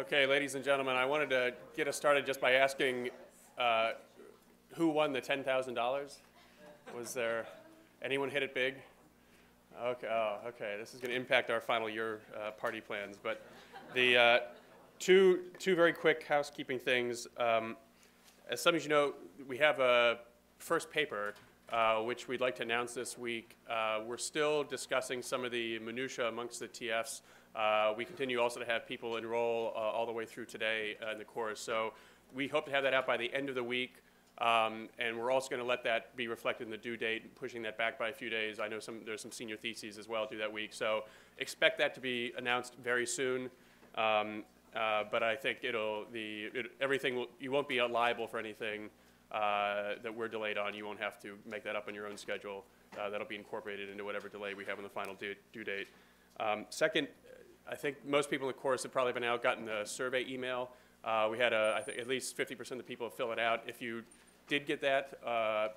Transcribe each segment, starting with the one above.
Okay, ladies and gentlemen, I wanted to get us started just by asking uh, who won the $10,000? Was there, anyone hit it big? Okay, oh, okay, this is going to impact our final year uh, party plans. But the uh, two, two very quick housekeeping things. Um, as some of you know, we have a first paper uh, which we'd like to announce this week. Uh, we're still discussing some of the minutia amongst the TFs. Uh, we continue also to have people enroll uh, all the way through today uh, in the course. So we hope to have that out by the end of the week. Um, and we're also going to let that be reflected in the due date, pushing that back by a few days. I know some, there's some senior theses as well due that week. So expect that to be announced very soon. Um, uh, but I think it'll, the, it, everything, will, you won't be liable for anything uh, that we're delayed on. You won't have to make that up on your own schedule. Uh, that'll be incorporated into whatever delay we have on the final due, due date. Um, second, I think most people in the course have probably been out, gotten the survey email. Uh, we had, a, I think, at least 50% of the people fill it out. If you did get that uh,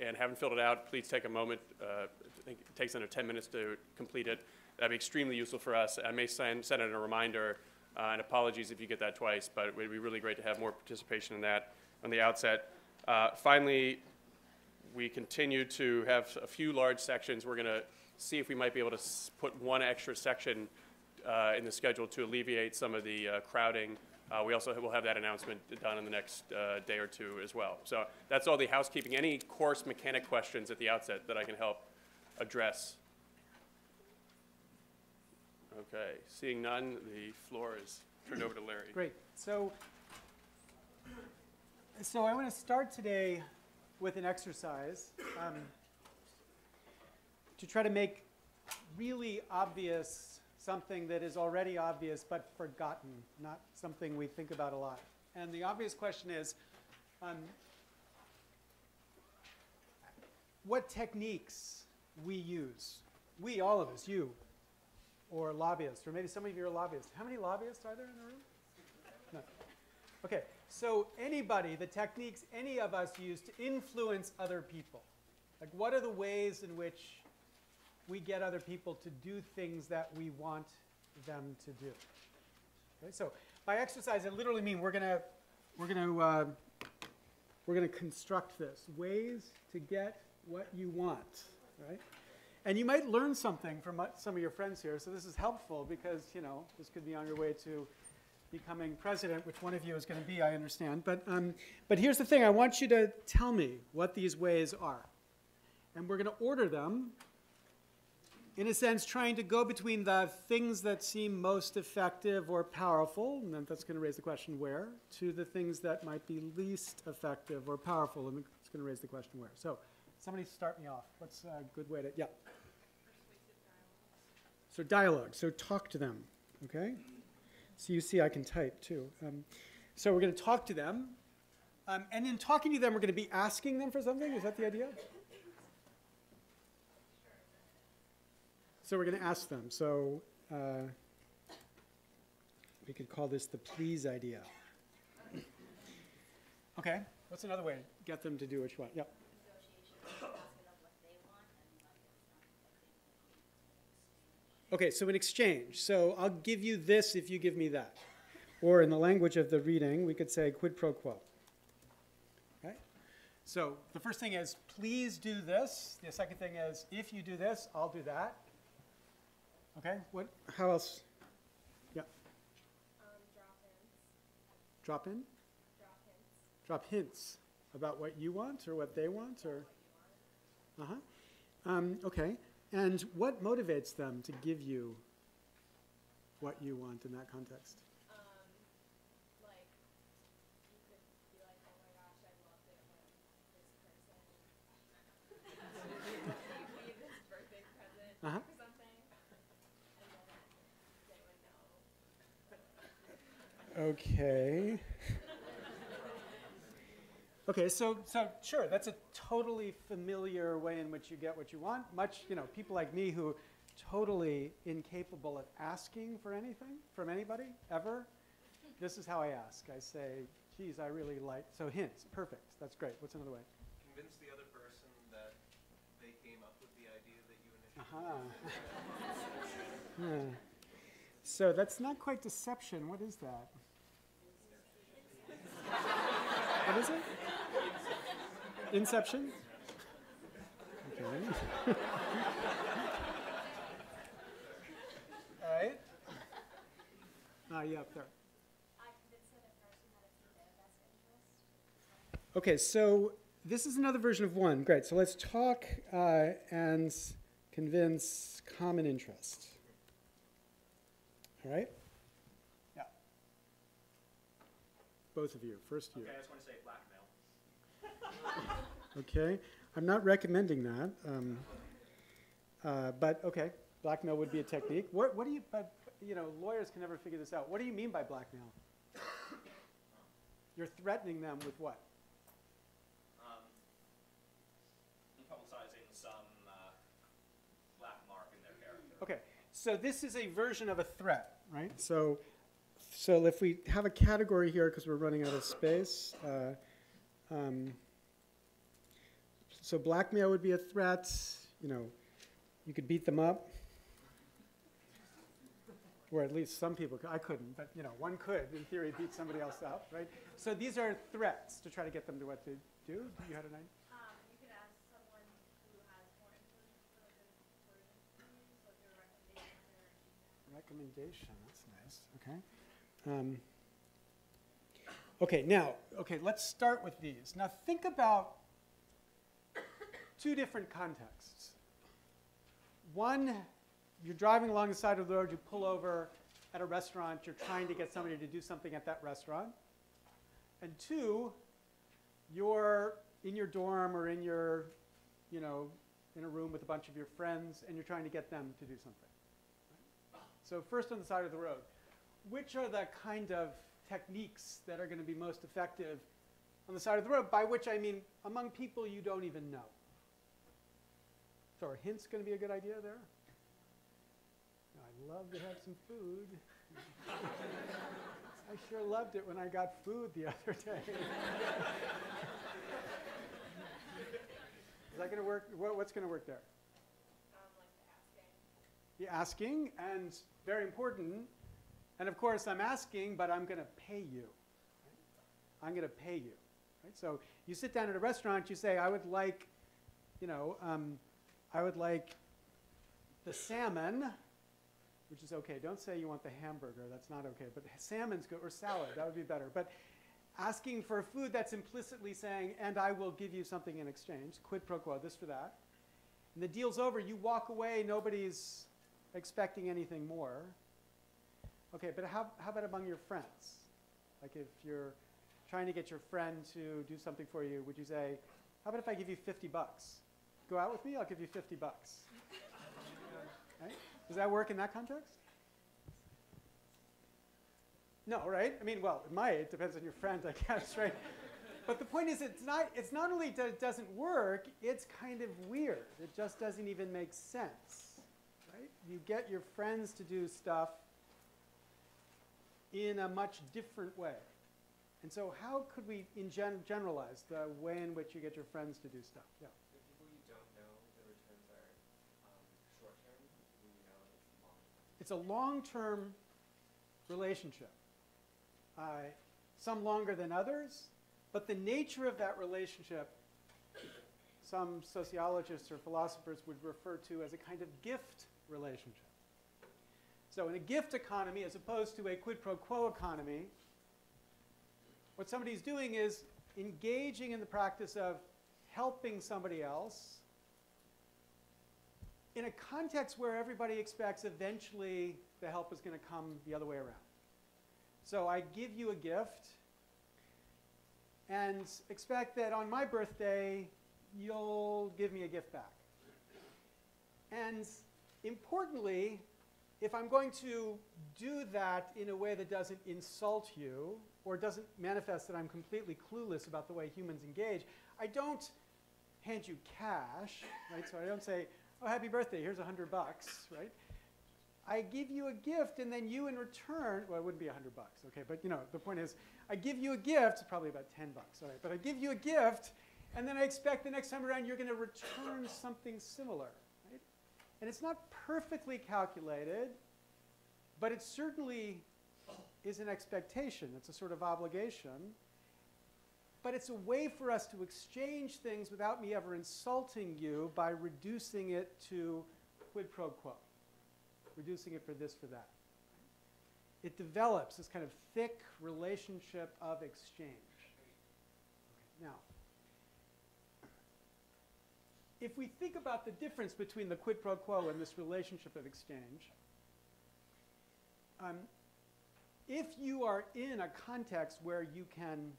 and haven't filled it out, please take a moment. Uh, I think it takes under 10 minutes to complete it. That'd be extremely useful for us. I may send, send it a reminder, uh, and apologies if you get that twice, but it would be really great to have more participation in that on the outset. Uh, finally, we continue to have a few large sections. We're going to see if we might be able to put one extra section uh, in the schedule to alleviate some of the uh, crowding. Uh, we also will have that announcement done in the next uh, day or two as well. So that's all the housekeeping. Any course mechanic questions at the outset that I can help address? Okay, seeing none, the floor is turned over to Larry. Great. So, so I want to start today with an exercise um, to try to make really obvious something that is already obvious but forgotten, not something we think about a lot. And the obvious question is, um, what techniques we use, we, all of us, you, or lobbyists, or maybe some of you are lobbyists. How many lobbyists are there in the room? No. Okay, so anybody, the techniques any of us use to influence other people. Like what are the ways in which we get other people to do things that we want them to do. Okay, so by exercise, I literally mean we're gonna we're gonna uh, we're gonna construct this ways to get what you want, right? And you might learn something from some of your friends here. So this is helpful because you know this could be on your way to becoming president, which one of you is going to be, I understand. But um, but here's the thing: I want you to tell me what these ways are, and we're going to order them in a sense, trying to go between the things that seem most effective or powerful, and then that's going to raise the question where, to the things that might be least effective or powerful, and it's going to raise the question where. So, somebody start me off. What's a good way to, yeah? So, dialogue. So, talk to them, okay? So, you see, I can type too. Um, so, we're going to talk to them. Um, and in talking to them, we're going to be asking them for something. Is that the idea? So we're going to ask them. So uh, we could call this the please idea. Okay, what's another way to get them to do what you want? Yep. Okay, so an exchange. So I'll give you this if you give me that. Or in the language of the reading, we could say quid pro quo. Okay? So the first thing is, please do this. The second thing is, if you do this, I'll do that. Okay, what, how else? Yeah, Um, drop in? drop hints, Drop hints about what you want or what they want or? Uh-huh. Um, okay, and what motivates them to give you what you want in that context? um, like, you could be like, oh my gosh, I love it when this person gave this birthday present Uh-huh. or something, and then they would know. Okay. Okay, so, so sure, that's a totally familiar way in which you get what you want. Much, you know, people like me who totally incapable of asking for anything from anybody, ever. This is how I ask. I say, geez, I really like, so hints, perfect, that's great. What's another way? convince the other person that they came up with the idea that you initially uh-huh. Aha. Hmm. So that's not quite deception. What is that? What is it? Inception? Okay. All right. Ah, yeah, up there. I convinced the other person that it's in their best interest. Okay, so this is another version of one. Great. So let's talk uh, and convince common interest. All right? Yeah. Both of you. First you. Okay, I just want to say. Okay. I'm not recommending that. Um, uh, but okay, blackmail would be a technique. What, what do you, but, you know, lawyers can never figure this out. What do you mean by blackmail? You're threatening them with what? Um, publicizing some uh, black mark in their character. Okay, so this is a version of a threat, right? So, so if we have a category here, because we're running out of space, uh, um, so blackmail would be a threat. You know, you could beat them up, or at least some people. Could. I couldn't, but you know, one could, in theory, beat somebody else up, right? So these are threats to try to get them to what to do. You had an idea? Um, you could ask someone who has more influence for like a version to use, what their recommendations are, and use that. Recommendation, that's nice, okay. Um, okay, now, okay, let's start with these. Now think about two different contexts. One, you're driving along the side of the road, you pull over at a restaurant, you're trying to get somebody to do something at that restaurant. And two, you're in your dorm or in your, you know, in a room with a bunch of your friends and you're trying to get them to do something. So first on the side of the road, which are the kind of techniques that are going to be most effective on the side of the road? By which I mean among people you don't even know. So are hints going to be a good idea there? I'd love to have some food. I sure loved it when I got food the other day. Is that going to work? What, what's going to work there? Um, like the asking. the asking, and very important. And of course, I'm asking, but I'm going to pay you. right? I'm going to pay you. Right? So you sit down at a restaurant, you say, I would like, you know, um, I would like the salmon, which is okay. Don't say you want the hamburger. That's not okay. But salmon's good, or salad. That would be better. But asking for food that's implicitly saying, and I will give you something in exchange, quid pro quo, this for that. And the deal's over. You walk away. Nobody's expecting anything more. Okay, but how, how about among your friends? Like if you're trying to get your friend to do something for you, would you say, how about if I give you 50 bucks? Go out with me, I'll give you 50 bucks. right? Does that work in that context? No, right? I mean, well, it might. It depends on your friend, I guess, right? But the point is, it's not, it's not only that it doesn't work, it's kind of weird. It just doesn't even make sense, right? You get your friends to do stuff in a much different way. And so how could we in gen- generalize the way in which you get your friends to do stuff? Yeah. The people you don't know, the returns are um, short term. When you know it's a long-term relationship. Uh, some longer than others, but the nature of that relationship, some sociologists or philosophers would refer to as a kind of gift relationship. So in a gift economy, as opposed to a quid pro quo economy, what somebody's doing is engaging in the practice of helping somebody else in a context where everybody expects eventually the help is going to come the other way around. So I give you a gift and expect that on my birthday you'll give me a gift back. And importantly, if I'm going to do that in a way that doesn't insult you or doesn't manifest that I'm completely clueless about the way humans engage, I don't hand you cash, right? So I don't say, "Oh, happy birthday, here's a 100 bucks," right? I give you a gift and then you in return, well, it wouldn't be a 100 bucks, okay, but you know, the point is, I give you a gift, it's probably about 10 bucks, all right, but I give you a gift and then I expect the next time around you're going to return something similar, right? And it's not perfectly calculated, But it certainly is an expectation, it's a sort of obligation. But it's a way for us to exchange things without me ever insulting you by reducing it to quid pro quo, reducing it for this, for that. It develops this kind of thick relationship of exchange. Okay, now, if we think about the difference between the quid pro quo and this relationship of exchange, um, if you are in a context where you can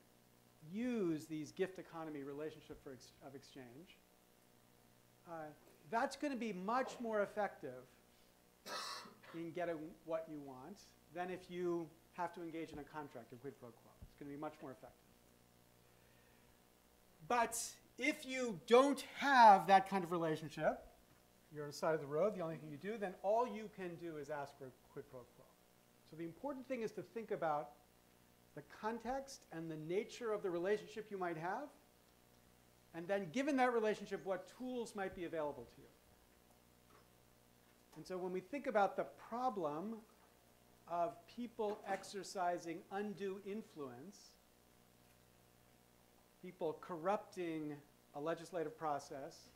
use these gift economy relationship for ex- of exchange, uh, that's going to be much more effective in getting what you want than if you have to engage in a contract, a quid pro quo. It's going to be much more effective. But if you don't have that kind of relationship, you're on the side of the road, the only thing you do, then all you can do is ask for a quid pro quo. So the important thing is to think about the context and the nature of the relationship you might have, and then given that relationship, what tools might be available to you. And so when we think about the problem of people exercising undue influence, people corrupting a legislative process,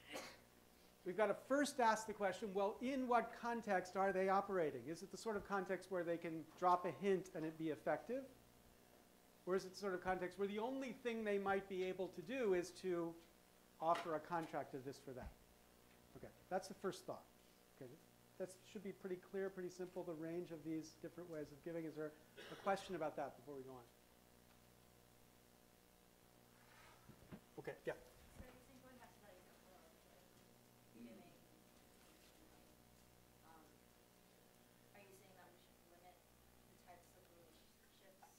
we've got to first ask the question well, in what context are they operating? Is it the sort of context where they can drop a hint and it be effective? Or is it sort of context where the only thing they might be able to do is to offer a contract of this for that? Okay, that's the first thought. Okay, that should be pretty clear, pretty simple, the range of these different ways of giving. Is there a question about that before we go on? Okay, yeah. So you're saying going back to that example of like giving, um, are you saying that we should limit the types of relationships that are like,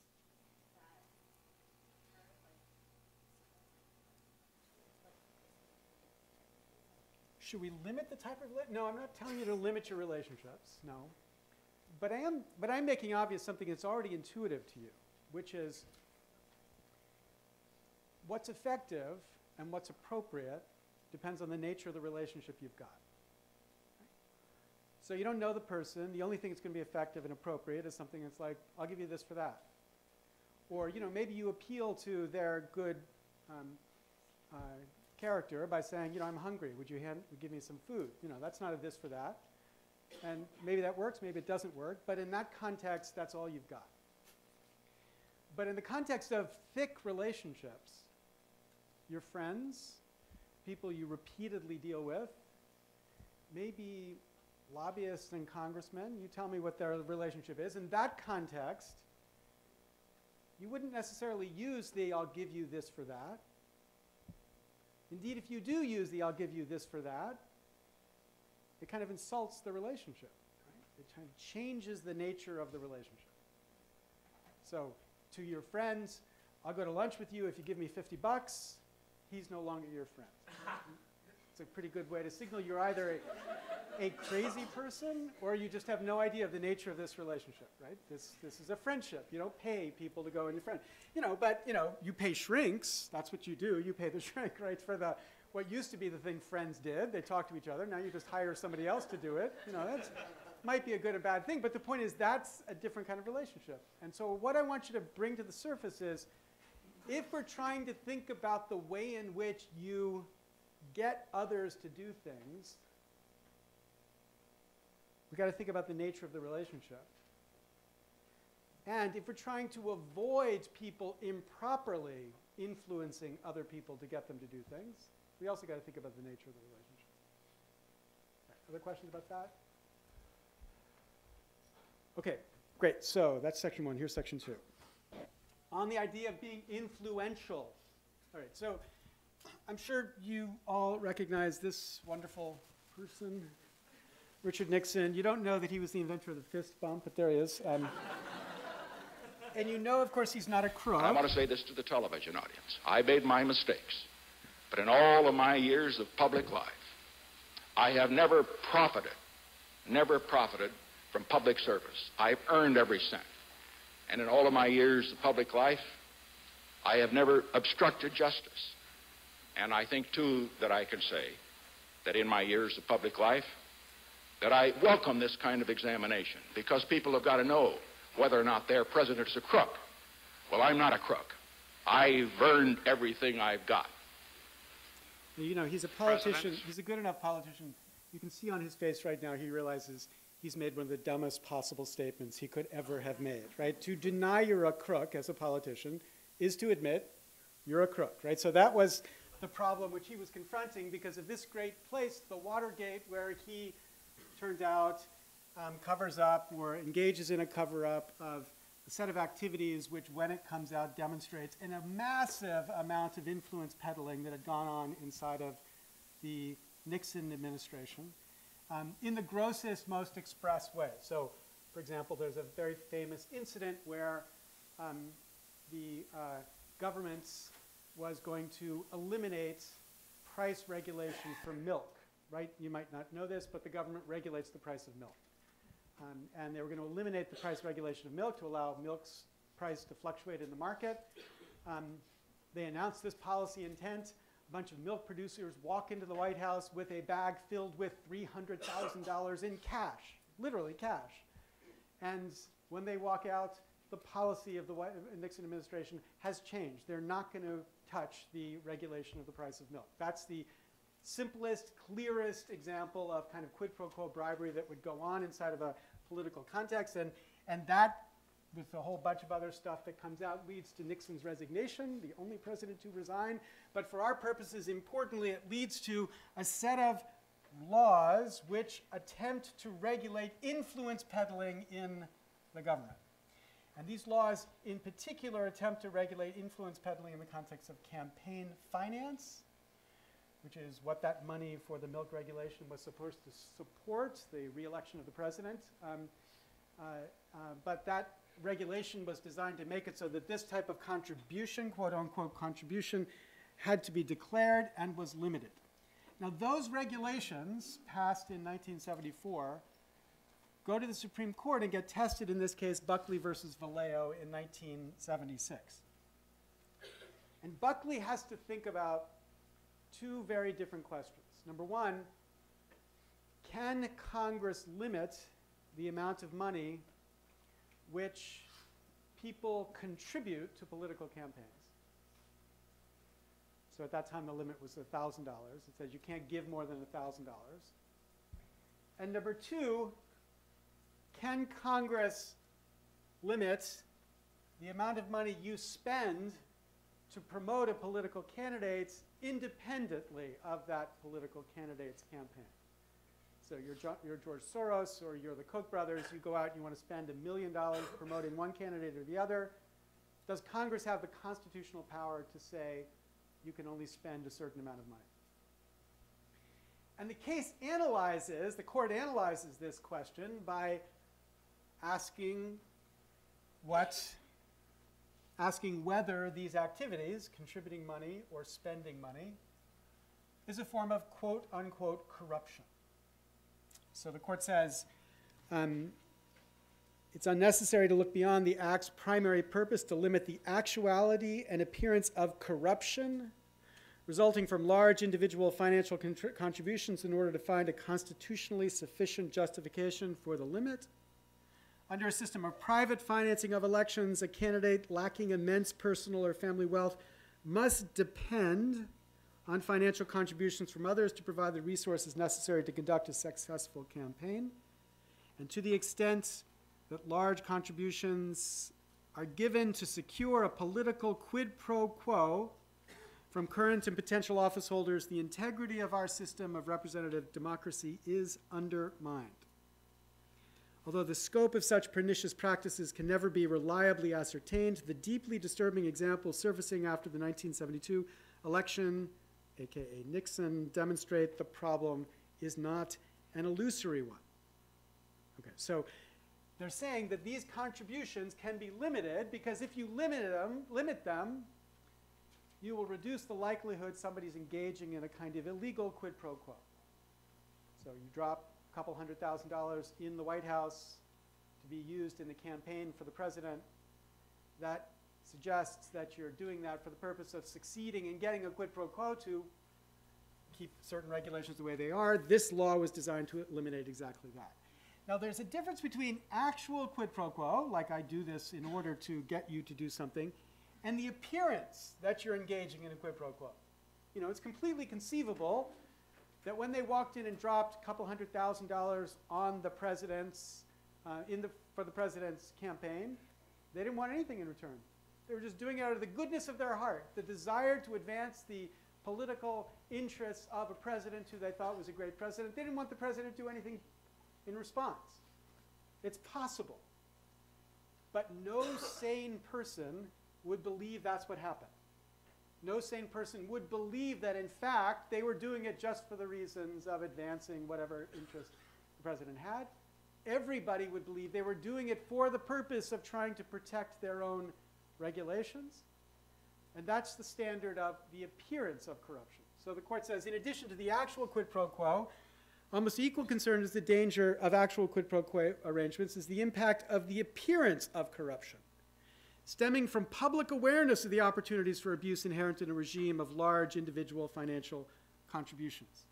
Should we limit the type of no? I'm not telling you to limit your relationships. No, but I am. But I'm making obvious something that's already intuitive to you, which is what's effective and what's appropriate depends on the nature of the relationship you've got. So you don't know the person. The only thing that's going to be effective and appropriate is something that's like, "I'll give you this for that," or you know, maybe you appeal to their good. Um, uh, character by saying, you know, I'm hungry. Would you hand, give me some food? You know, that's not a this for that. And maybe that works, maybe it doesn't work. But in that context, that's all you've got. But in the context of thick relationships, your friends, people you repeatedly deal with, maybe lobbyists and congressmen, you tell me what their relationship is. In that context, you wouldn't necessarily use the I'll give you this for that. Indeed, if you do use the I'll give you this for that, it kind of insults the relationship. Right? It kind of changes the nature of the relationship. So, to your friends, I'll go to lunch with you if you give me 50 bucks. He's no longer your friend. it's a pretty good way to signal you're either a, a crazy person or you just have no idea of the nature of this relationship, right? This, this is a friendship. You don't pay people to go and your friend. You know, but, you know, you pay shrinks. That's what you do. You pay the shrink, right, for the, what used to be the thing friends did. They talk to each other. Now you just hire somebody else to do it. You know, that might be a good or bad thing, but the point is that's a different kind of relationship. And so what I want you to bring to the surface is if we're trying to think about the way in which you get others to do things, we've got to think about the nature of the relationship. And if we're trying to avoid people improperly influencing other people to get them to do things, we also got to think about the nature of the relationship. Other questions about that? Okay, great. So that's section one. Here's section two. On the idea of being influential. All right, so I'm sure you all recognize this wonderful person, Richard Nixon. You don't know that he was the inventor of the fist bump, but there he is. Um, and you know, of course, he's not a crook. I want to say this to the television audience. I made my mistakes, but in all of my years of public life, I have never profited, never profited from public service. I've earned every cent. And in all of my years of public life, I have never obstructed justice. And I think, too, that I can say that in my years of public life, that I welcome this kind of examination because people have got to know whether or not their president is a crook. Well, I'm not a crook. I've earned everything I've got. You know, he's a politician. President? He's a good enough politician. You can see on his face right now, he realizes he's made one of the dumbest possible statements he could ever have made, right? To deny you're a crook as a politician is to admit you're a crook, right? So that was the problem which he was confronting because of this great place, the Watergate, where he turns out um, covers up or engages in a cover up of a set of activities which, when it comes out, demonstrates in a massive amount of influence peddling that had gone on inside of the Nixon administration um, in the grossest, most express way. So, for example, there's a very famous incident where um, the uh, government was going to eliminate price regulation for milk, right? You might not know this, but the government regulates the price of milk. Um, and they were going to eliminate the price regulation of milk to allow milk's price to fluctuate in the market. Um, they announced this policy intent. A bunch of milk producers walk into the White House with a bag filled with $300,000 in cash, literally cash. And when they walk out, the policy of the Nixon administration has changed. They're not going to touch the regulation of the price of milk. That's the simplest, clearest example of kind of quid pro quo bribery that would go on inside of a political context. And, and that, with a whole bunch of other stuff that comes out, leads to Nixon's resignation, the only president to resign. But for our purposes, importantly, it leads to a set of laws which attempt to regulate influence peddling in the government. And these laws, in particular, attempt to regulate influence peddling in the context of campaign finance, which is what that money for the milk regulation was supposed to support, the reelection of the president. Um, uh, uh, but that regulation was designed to make it so that this type of contribution, quote unquote contribution, had to be declared and was limited. Now, those regulations passed in 1974 go to the Supreme Court and get tested, in this case, Buckley versus Valeo in 1976. And Buckley has to think about two very different questions. Number one, can Congress limit the amount of money which people contribute to political campaigns? So at that time, the limit was $1,000. It says you can't give more than $1,000. And number two, can Congress limit the amount of money you spend to promote a political candidate independently of that political candidate's campaign? So you're, jo- you're George Soros or you're the Koch brothers, you go out and you want to spend a million dollars promoting one candidate or the other. Does Congress have the constitutional power to say you can only spend a certain amount of money? And the case analyzes, the court analyzes this question by asking what, asking whether these activities, contributing money or spending money, is a form of quote unquote corruption. So the court says um, it's unnecessary to look beyond the act's primary purpose to limit the actuality and appearance of corruption resulting from large individual financial contributions in order to find a constitutionally sufficient justification for the limit. Under a system of private financing of elections, a candidate lacking immense personal or family wealth must depend on financial contributions from others to provide the resources necessary to conduct a successful campaign. And to the extent that large contributions are given to secure a political quid pro quo from current and potential office holders, the integrity of our system of representative democracy is undermined. Although the scope of such pernicious practices can never be reliably ascertained, the deeply disturbing examples surfacing after the 1972 election, aka Nixon, demonstrate the problem is not an illusory one. Okay, so they're saying that these contributions can be limited because if you limit them, limit them, you will reduce the likelihood somebody's engaging in a kind of illegal quid pro quo. So you drop a couple hundred thousand dollars in the White House to be used in the campaign for the president. That suggests that you're doing that for the purpose of succeeding in getting a quid pro quo to keep certain regulations the way they are. This law was designed to eliminate exactly that. Now, there's a difference between actual quid pro quo, like I do this in order to get you to do something, and the appearance that you're engaging in a quid pro quo. You know, it's completely conceivable that when they walked in and dropped a couple hundred thousand dollars on the president's, uh, in the, for the president's campaign, they didn't want anything in return. They were just doing it out of the goodness of their heart, the desire to advance the political interests of a president who they thought was a great president. They didn't want the president to do anything in response. It's possible. But no sane person would believe that's what happened. No sane person would believe that, in fact, they were doing it just for the reasons of advancing whatever interest the president had. Everybody would believe they were doing it for the purpose of trying to protect their own regulations. And that's the standard of the appearance of corruption. So the court says, in addition to the actual quid pro quo, almost equal concern is the danger of actual quid pro quo arrangements is the impact of the appearance of corruption, stemming from public awareness of the opportunities for abuse inherent in a regime of large individual financial contributions.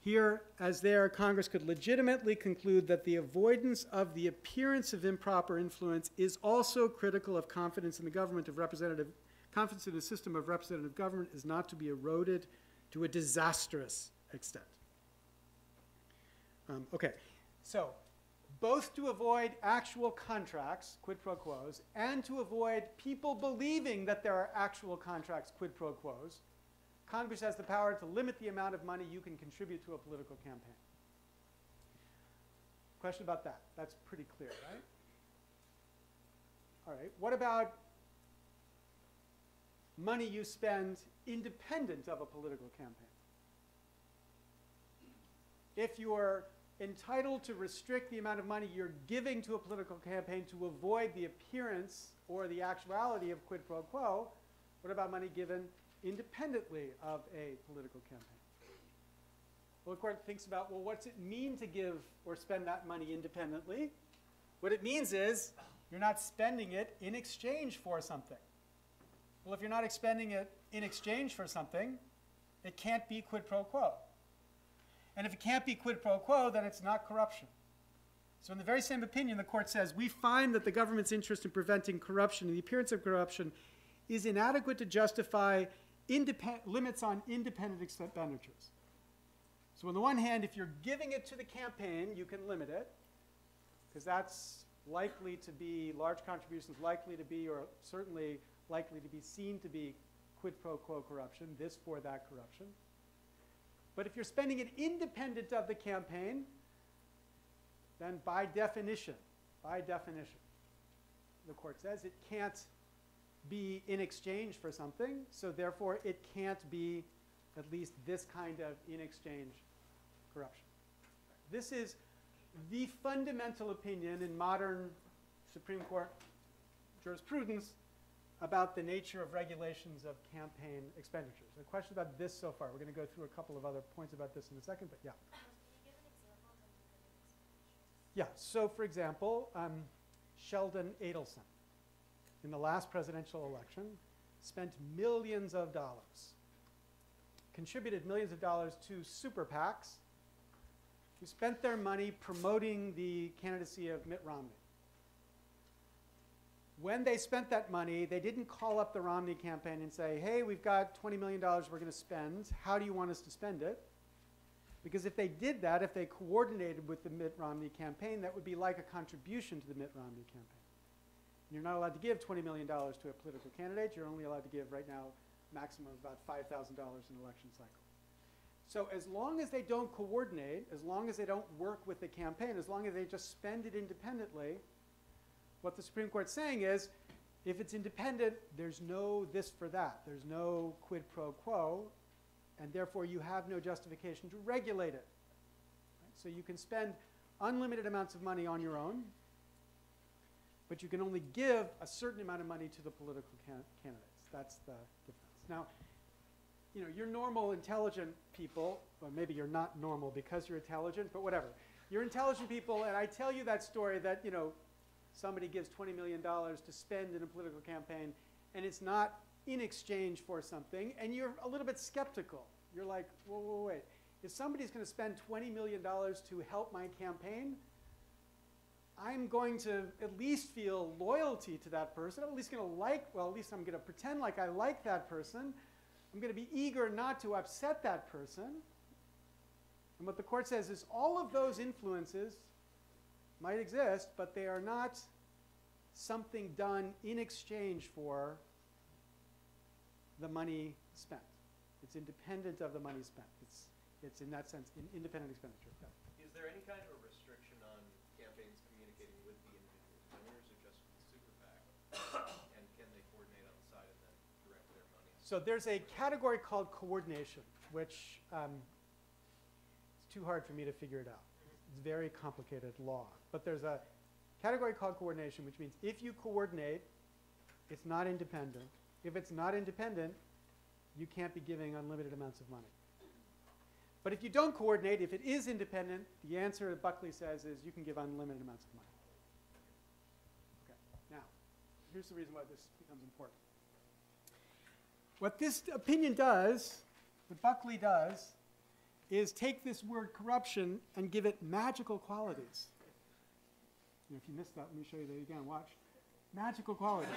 Here, as there, Congress could legitimately conclude that the avoidance of the appearance of improper influence is also critical of confidence in the government of representative confidence in the system of representative government is not to be eroded to a disastrous extent. Um, okay, so both to avoid actual contracts, quid pro quos, and to avoid people believing that there are actual contracts, quid pro quos, Congress has the power to limit the amount of money you can contribute to a political campaign. Question about that? That's pretty clear, right? All right. What about money you spend independent of a political campaign? If you're entitled to restrict the amount of money you're giving to a political campaign to avoid the appearance or the actuality of quid pro quo, what about money given independently of a political campaign? Well, the court thinks about, well, what's it mean to give or spend that money independently? What it means is you're not spending it in exchange for something. Well, if you're not expending it in exchange for something, it can't be quid pro quo. And if it can't be quid pro quo, then it's not corruption. So, in the very same opinion, the court says we find that the government's interest in preventing corruption and the appearance of corruption is inadequate to justify limits on independent expenditures. So, on the one hand, if you're giving it to the campaign, you can limit it, because that's likely to be, large contributions likely to be, or certainly likely to be seen to be quid pro quo corruption, this for that corruption. But if you're spending it independent of the campaign, then by definition, by definition, the court says it can't be in exchange for something, so therefore it can't be at least this kind of in exchange corruption. This is the fundamental opinion in modern Supreme Court jurisprudence about the nature of regulations of campaign expenditures. A question about this so far. We're going to go through a couple of other points about this in a second, but yeah. Can you give an example of independent expenditures? Yeah, so for example, um, Sheldon Adelson, in the last presidential election, spent millions of dollars, contributed millions of dollars to super PACs who spent their money promoting the candidacy of Mitt Romney. When they spent that money, they didn't call up the Romney campaign and say, hey, we've got $20 million we're going to spend. How do you want us to spend it? Because if they did that, if they coordinated with the Mitt Romney campaign, that would be like a contribution to the Mitt Romney campaign. You're not allowed to give $20 million to a political candidate. You're only allowed to give right now maximum of about $5,000 in election cycle. So as long as they don't coordinate, as long as they don't work with the campaign, as long as they just spend it independently, what the Supreme Court's saying is, if it's independent, there's no this for that. There's no quid pro quo, and therefore you have no justification to regulate it. Right? So you can spend unlimited amounts of money on your own, but you can only give a certain amount of money to the political can candidates. That's the difference. Now, you know, you're normal, intelligent people, or maybe you're not normal because you're intelligent, but whatever. You're intelligent people, and I tell you that story that, you know, somebody gives $20 million to spend in a political campaign, and it's not in exchange for something, and you're a little bit skeptical. You're like, whoa, whoa, wait. If somebody's going to spend $20 million to help my campaign, I'm going to at least feel loyalty to that person. I'm at least going to like, well, at least I'm going to pretend like I like that person. I'm going to be eager not to upset that person. And what the court says is all of those influences might exist, but they are not something done in exchange for the money spent. It's independent of the money spent. It's, it's in that sense, an independent expenditure. Yeah. Is there any kind of a restriction on campaigns communicating with the individual donors or just with the super PAC? And can they coordinate on the side and then direct their money? So there's a category called coordination, which um, it's too hard for me to figure it out. It's very complicated law. But there's a category called coordination, which means if you coordinate, it's not independent. If it's not independent, you can't be giving unlimited amounts of money. But if you don't coordinate, if it is independent, the answer that Buckley says is you can give unlimited amounts of money. Okay, now, here's the reason why this becomes important. What this opinion does, what Buckley does, is take this word corruption and give it magical qualities. Know, if you missed that, let me show you that again. Watch. Magical qualities.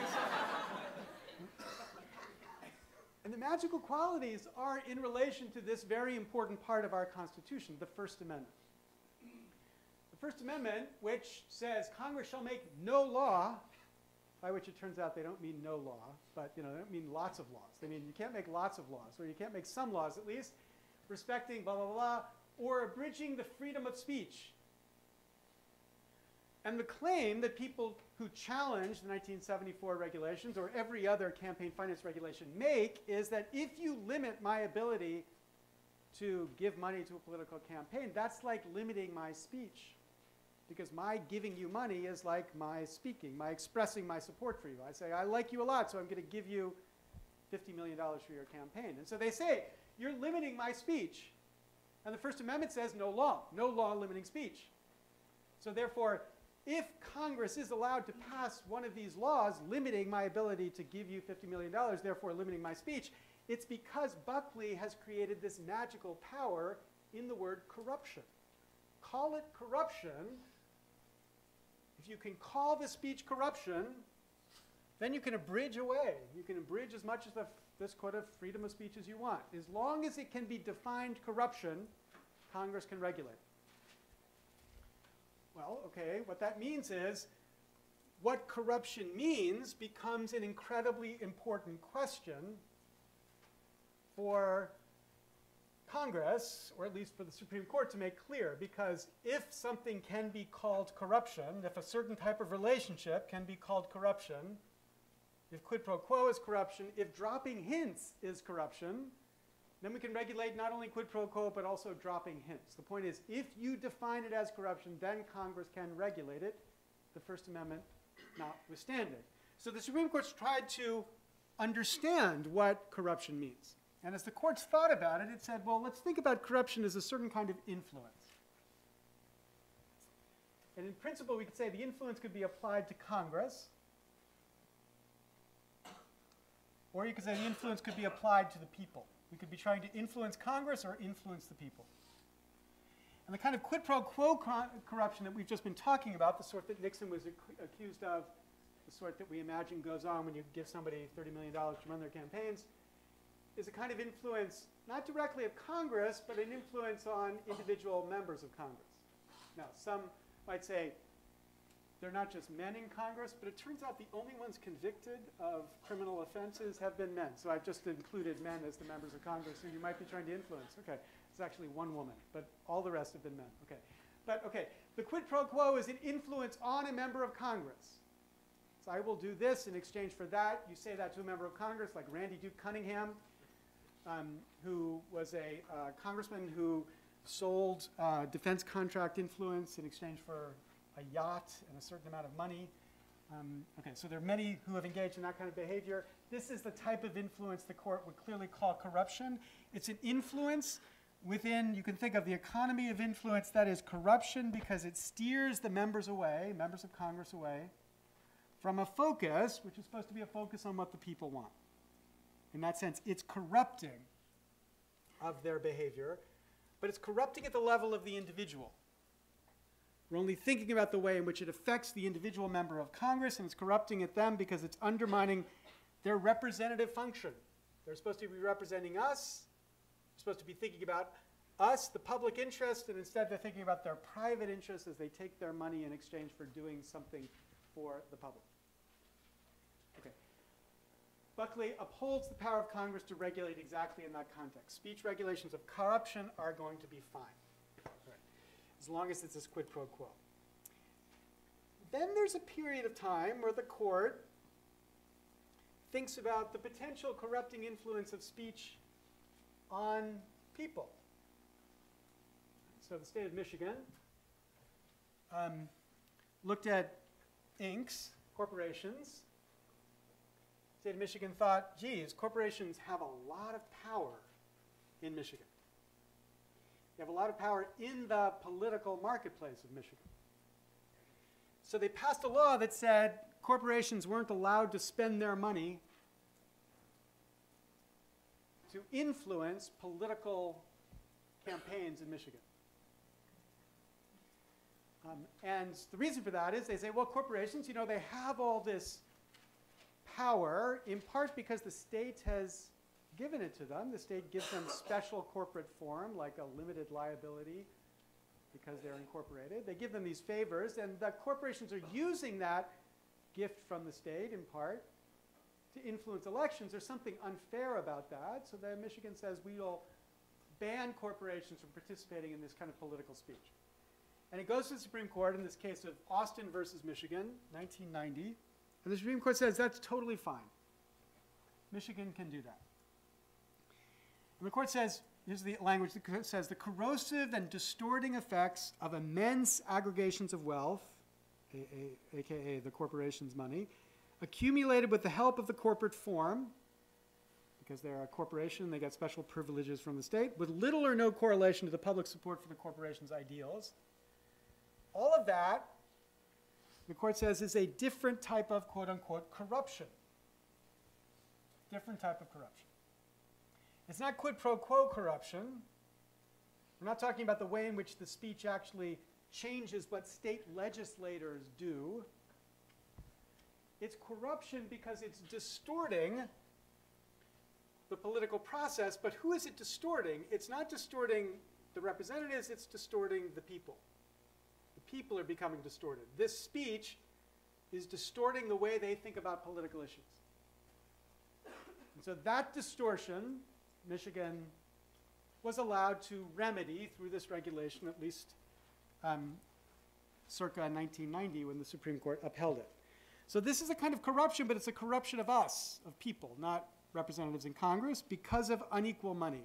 and the magical qualities are in relation to this very important part of our Constitution, the First Amendment. The First Amendment, which says Congress shall make no law, by which it turns out they don't mean no law, but you know, they don't mean lots of laws. They mean you can't make lots of laws, or you can't make some laws at least, respecting blah, blah, blah, or abridging the freedom of speech. And the claim that people who challenge the 1974 regulations or every other campaign finance regulation make is that if you limit my ability to give money to a political campaign, that's like limiting my speech. Because my giving you money is like my speaking, my expressing my support for you. I say, I like you a lot, so I'm going to give you $50 million for your campaign. And so they say, you're limiting my speech. And the First Amendment says no law, no law limiting speech. So therefore, if Congress is allowed to pass one of these laws limiting my ability to give you $50 million, therefore limiting my speech, it's because Buckley has created this magical power in the word corruption. Call it corruption. If you can call the speech corruption, then you can abridge away. You can abridge as much as the, this quote of freedom of speech as you want. As long as it can be defined corruption, Congress can regulate. Well, okay, what that means is what corruption means becomes an incredibly important question for Congress, or at least for the Supreme Court, to make clear. Because if something can be called corruption, if a certain type of relationship can be called corruption, if quid pro quo is corruption, if dropping hints is corruption, then we can regulate not only quid pro quo, but also dropping hints. The point is, if you define it as corruption, then Congress can regulate it, the First Amendment notwithstanding. So the Supreme Court's tried to understand what corruption means. And as the courts thought about it, it said, well, let's think about corruption as a certain kind of influence. And in principle, we could say the influence could be applied to Congress, or you could say the influence could be applied to the people. We could be trying to influence Congress or influence the people. And the kind of quid pro quo corruption that we've just been talking about, the sort that Nixon was ac accused of, the sort that we imagine goes on when you give somebody $30 million to run their campaigns, is a kind of influence, not directly of Congress, but an influence on individual members of Congress. Now, some might say they're not just men in Congress, but it turns out the only ones convicted of criminal offenses have been men. So I've just included men as the members of Congress who you might be trying to influence. Okay, it's actually one woman, but all the rest have been men. Okay, but okay, the quid pro quo is an influence on a member of Congress. So I will do this in exchange for that. You say that to a member of Congress, like Randy Duke Cunningham, um, who was a uh, congressman who sold uh, defense contract influence in exchange for a yacht and a certain amount of money. Um, okay, so there are many who have engaged in that kind of behavior. This is the type of influence the court would clearly call corruption. It's an influence within, you can think of the economy of influence that is corruption because it steers the members away, members of Congress away, from a focus, which is supposed to be a focus on what the people want. In that sense, it's corrupting of their behavior, but it's corrupting at the level of the individual. We're only thinking about the way in which it affects the individual member of Congress, and it's corrupting at them because it's undermining their representative function. They're supposed to be representing us, they're supposed to be thinking about us, the public interest, and instead they're thinking about their private interests as they take their money in exchange for doing something for the public. Okay. Buckley upholds the power of Congress to regulate exactly in that context. Speech regulations of corruption are going to be fine. As long as it's this quid pro quo. Then there's a period of time where the court thinks about the potential corrupting influence of speech on people. So the state of Michigan um, looked at inks, corporations. State of Michigan thought, geez, corporations have a lot of power in Michigan. They have a lot of power in the political marketplace of Michigan. So they passed a law that said corporations weren't allowed to spend their money to influence political campaigns in Michigan. Um, and the reason for that is they say, well, corporations, you know, they have all this power in part because the state has given it to them. The state gives them special corporate form, like a limited liability because they're incorporated. They give them these favors, and the corporations are using that gift from the state in part to influence elections. There's something unfair about that. So then Michigan says we will ban corporations from participating in this kind of political speech. And it goes to the Supreme Court in this case of Austin versus Michigan, 1990. And the Supreme Court says that's totally fine. Michigan can do that. And the court says, here's the language the court says, the corrosive and distorting effects of immense aggregations of wealth, aka the corporation's money, accumulated with the help of the corporate form, because they're a corporation, they get special privileges from the state, with little or no correlation to the public support for the corporation's ideals. All of that, the court says, is a different type of quote unquote corruption. Different type of corruption. It's not quid pro quo corruption. We're not talking about the way in which the speech actually changes what state legislators do. It's corruption because it's distorting the political process, but who is it distorting? It's not distorting the representatives, it's distorting the people. The people are becoming distorted. This speech is distorting the way they think about political issues. And so that distortion, Michigan was allowed to remedy through this regulation, at least um, circa 1990 when the Supreme Court upheld it. So this is a kind of corruption, but it's a corruption of us, of people, not representatives in Congress, because of unequal money.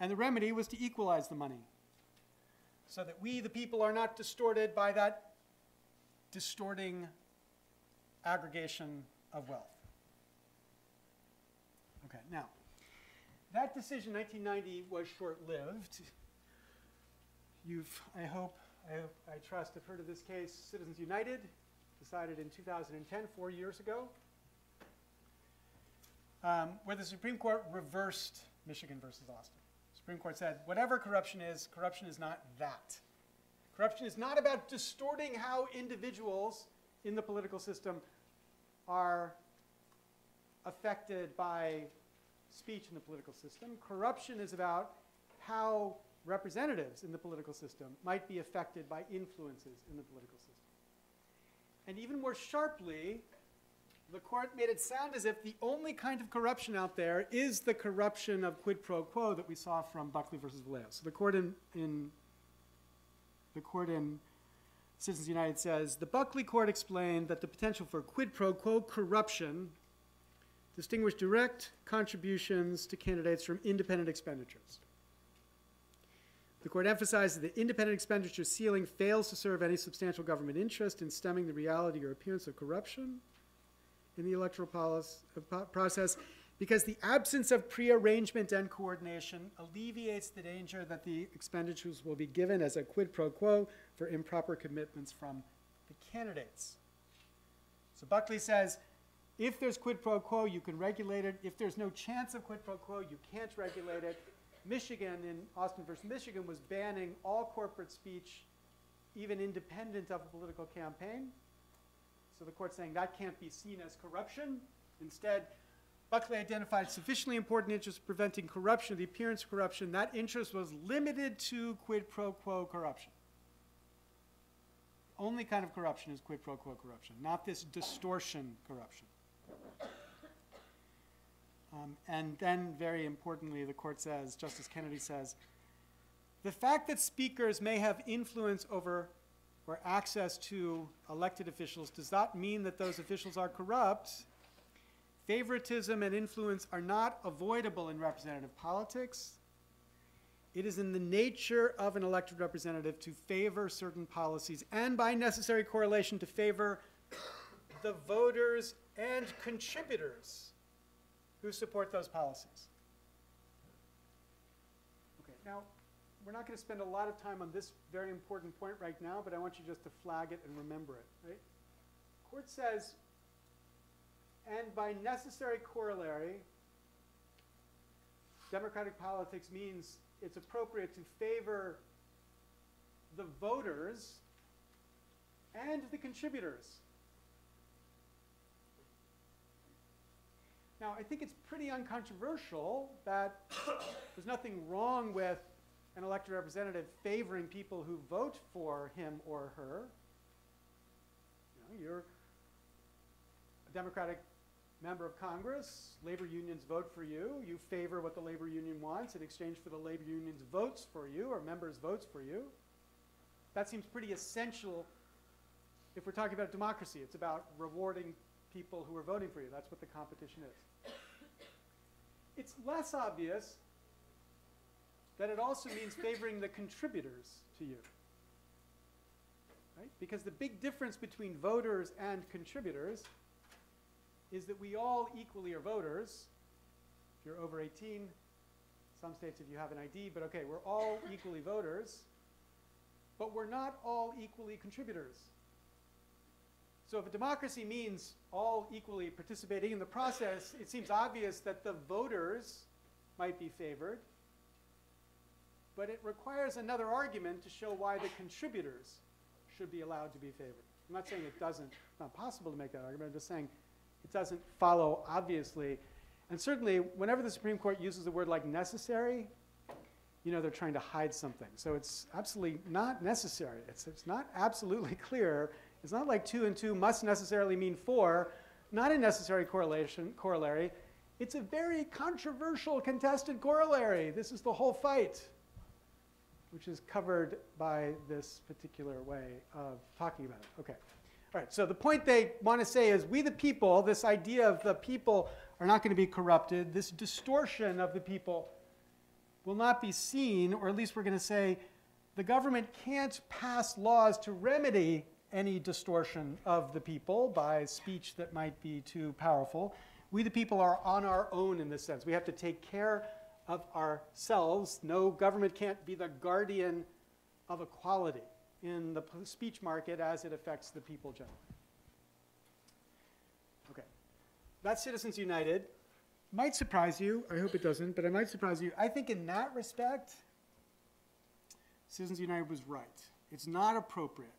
And the remedy was to equalize the money so that we, the people, are not distorted by that distorting aggregation of wealth. Okay, now, that decision, 1990, was short-lived. You've, I hope, I, I trust, have heard of this case, Citizens United, decided in 2010, four years ago, um, where the Supreme Court reversed Michigan versus Austin. Supreme Court said, whatever corruption is, corruption is not that. Corruption is not about distorting how individuals in the political system are affected by speech in the political system. Corruption is about how representatives in the political system might be affected by influences in the political system. And even more sharply, the court made it sound as if the only kind of corruption out there is the corruption of quid pro quo that we saw from Buckley versus Valeo. So the court in, in the court in Citizens United says the Buckley court explained that the potential for quid pro quo corruption distinguished direct contributions to candidates from independent expenditures. The court emphasized that the independent expenditure ceiling fails to serve any substantial government interest in stemming the reality or appearance of corruption in the electoral uh, process because the absence of prearrangement and coordination alleviates the danger that the expenditures will be given as a quid pro quo for improper commitments from the candidates. So Buckley says If there's quid pro quo, you can regulate it. If there's no chance of quid pro quo, you can't regulate it. Michigan, in Austin versus Michigan, was banning all corporate speech, even independent of a political campaign. So the court's saying that can't be seen as corruption. Instead, Buckley identified sufficiently important interests preventing corruption, the appearance of corruption. That interest was limited to quid pro quo corruption. Only kind of corruption is quid pro quo corruption, not this distortion corruption. Um, and then, very importantly, the court says, Justice Kennedy says, the fact that speakers may have influence over or access to elected officials does not mean that those officials are corrupt. Favoritism and influence are not avoidable in representative politics. It is in the nature of an elected representative to favor certain policies and, by necessary correlation, to favor the voters and contributors who support those policies. Okay, now, we're not going to spend a lot of time on this very important point right now, but I want you just to flag it and remember it, right? Court says, and by necessary corollary, democratic politics means it's appropriate to favor the voters and the contributors. Now, I think it's pretty uncontroversial that there's nothing wrong with an elected representative favoring people who vote for him or her. You know, you're a Democratic member of Congress, labor unions vote for you, you favor what the labor union wants in exchange for the labor union's votes for you or members' votes for you. That seems pretty essential if we're talking about democracy. It's about rewarding people who are voting for you. That's what the competition is. It's less obvious that it also means favoring the contributors to you. Right? Because the big difference between voters and contributors is that we all equally are voters. If you're over 18, some states if you have an ID, but okay, we're all equally voters, but we're not all equally contributors. So if a democracy means all equally participating in the process, it seems obvious that the voters might be favored, but it requires another argument to show why the contributors should be allowed to be favored. I'm not saying it doesn't, it's not possible to make that argument, I'm just saying it doesn't follow obviously. And certainly, whenever the Supreme Court uses the word like necessary, you know they're trying to hide something. So it's absolutely not necessary. It's, it's not absolutely clear. It's not like two and two must necessarily mean four, not a necessary correlation, corollary. It's a very controversial contested corollary. This is the whole fight, which is covered by this particular way of talking about it. Okay. All right, so the point they want to say is we the people, this idea of the people are not going to be corrupted, this distortion of the people will not be seen, or at least we're going to say the government can't pass laws to remedy any distortion of the people by speech that might be too powerful. We the people are on our own in this sense. We have to take care of ourselves. No government can't be the guardian of equality in the speech market as it affects the people generally. Okay. That's Citizens United. Might surprise you. I hope it doesn't, but it might surprise you. I think in that respect, Citizens United was right. It's not appropriate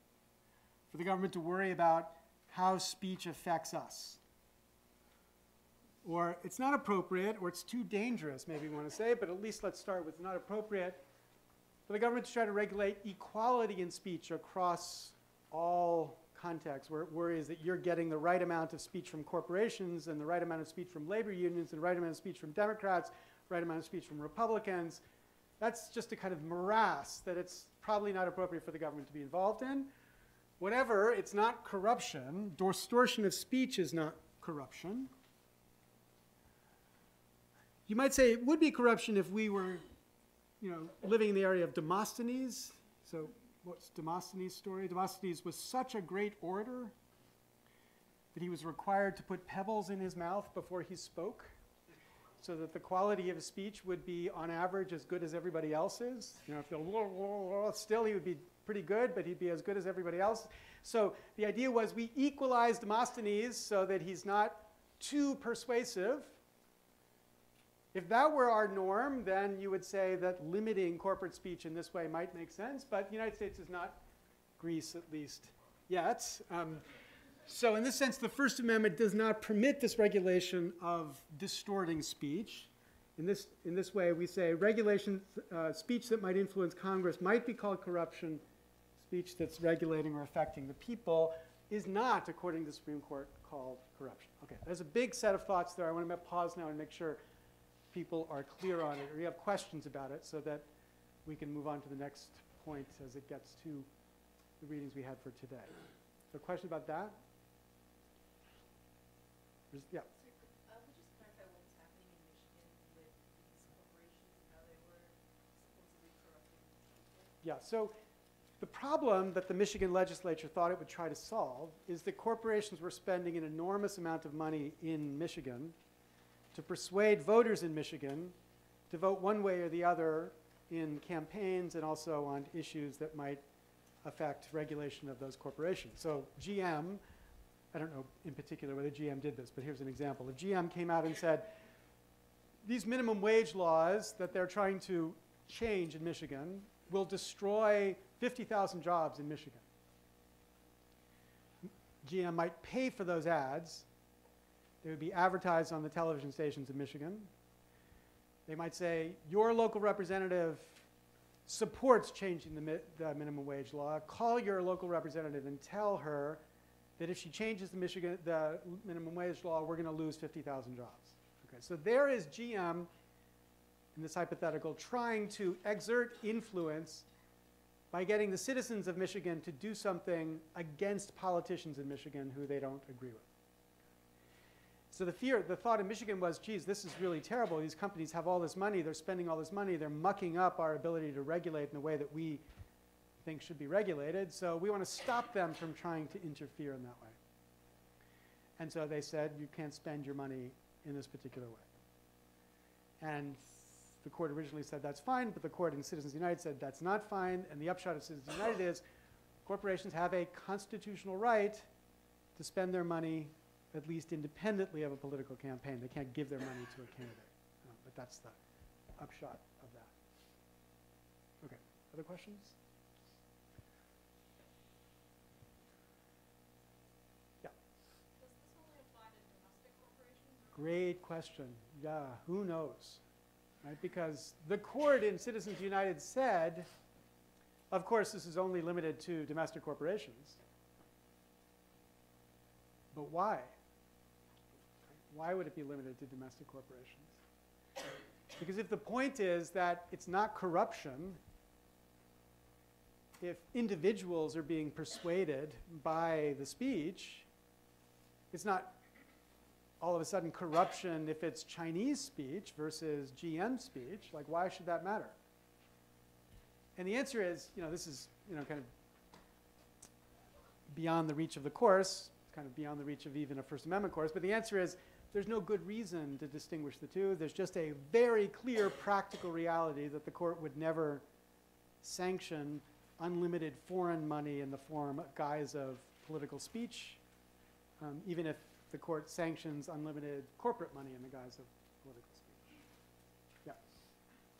for the government to worry about how speech affects us. Or it's not appropriate, or it's too dangerous, maybe you want to say, but at least let's start with not appropriate for the government to try to regulate equality in speech across all contexts, where it worries that you're getting the right amount of speech from corporations and the right amount of speech from labor unions and the right amount of speech from Democrats, right amount of speech from Republicans. That's just a kind of morass that it's probably not appropriate for the government to be involved in. Whatever, it's not corruption. Distortion of speech is not corruption. You might say it would be corruption if we were you know, living in the area of Demosthenes. So what's Demosthenes' story? Demosthenes was such a great orator that he was required to put pebbles in his mouth before he spoke so that the quality of his speech would be on average as good as everybody else's. You know, if still he would be pretty good, but he'd be as good as everybody else. So the idea was we equalize Demosthenes so that he's not too persuasive. If that were our norm, then you would say that limiting corporate speech in this way might make sense, but the United States is not Greece, at least yet. Um, so, in this sense, the First Amendment does not permit this regulation of distorting speech. In this, in this way, we say regulation, uh, speech that might influence Congress might be called corruption. Speech that's regulating or affecting the people is not, according to the Supreme Court, called corruption. Okay, there's a big set of thoughts there. I want to pause now and make sure people are clear on it or you have questions about it so that we can move on to the next point as it gets to the readings we had for today. So, question about that? There's- yeah. Would you just clarify what was happening in Michigan with these corporations and how they were supposedly corrupting people? Yeah, so the problem that the Michigan legislature thought it would try to solve is that corporations were spending an enormous amount of money in Michigan to persuade voters in Michigan to vote one way or the other in campaigns and also on issues that might affect regulation of those corporations. So GM, I don't know in particular whether GM did this, but here's an example. If GM came out and said, these minimum wage laws that they're trying to change in Michigan will destroy 50,000 jobs in Michigan. GM might pay for those ads. They would be advertised on the television stations in Michigan. They might say, your local representative supports changing the, mi- the minimum wage law. Call your local representative and tell her that if she changes the Michigan the minimum wage law, we're going to lose 50,000 jobs. Okay, so there is GM in this hypothetical trying to exert influence by getting the citizens of Michigan to do something against politicians in Michigan who they don't agree with. So the fear, the thought in Michigan was, geez, this is really terrible. These companies have all this money, they're spending all this money, they're mucking up our ability to regulate in the way that we think should be regulated. So we want to stop them from trying to interfere in that way. And so they said, you can't spend your money in this particular way. And the court originally said that's fine, but the court in Citizens United said that's not fine. And the upshot of Citizens United is corporations have a constitutional right to spend their money at least independently of a political campaign. They can't give their money to a candidate. Uh, but that's the upshot of that. Okay, other questions? Yeah. Does this only apply to domestic corporations? Great question. Yeah, who knows? Right? Because the court in Citizens United said, of course, this is only limited to domestic corporations. But why? Why would it be limited to domestic corporations? Because if the point is that it's not corruption, if individuals are being persuaded by the speech, it's not all of a sudden corruption if it's Chinese speech versus GM speech. Like, why should that matter? And the answer is, you know, this is, you know, kind of beyond the reach of the course, kind of beyond the reach of even a First Amendment course. But the answer is, there's no good reason to distinguish the two. There's just a very clear practical reality that the court would never sanction unlimited foreign money in the form guise of political speech, um, even if the court sanctions unlimited corporate money in the guise of political speech. Yeah.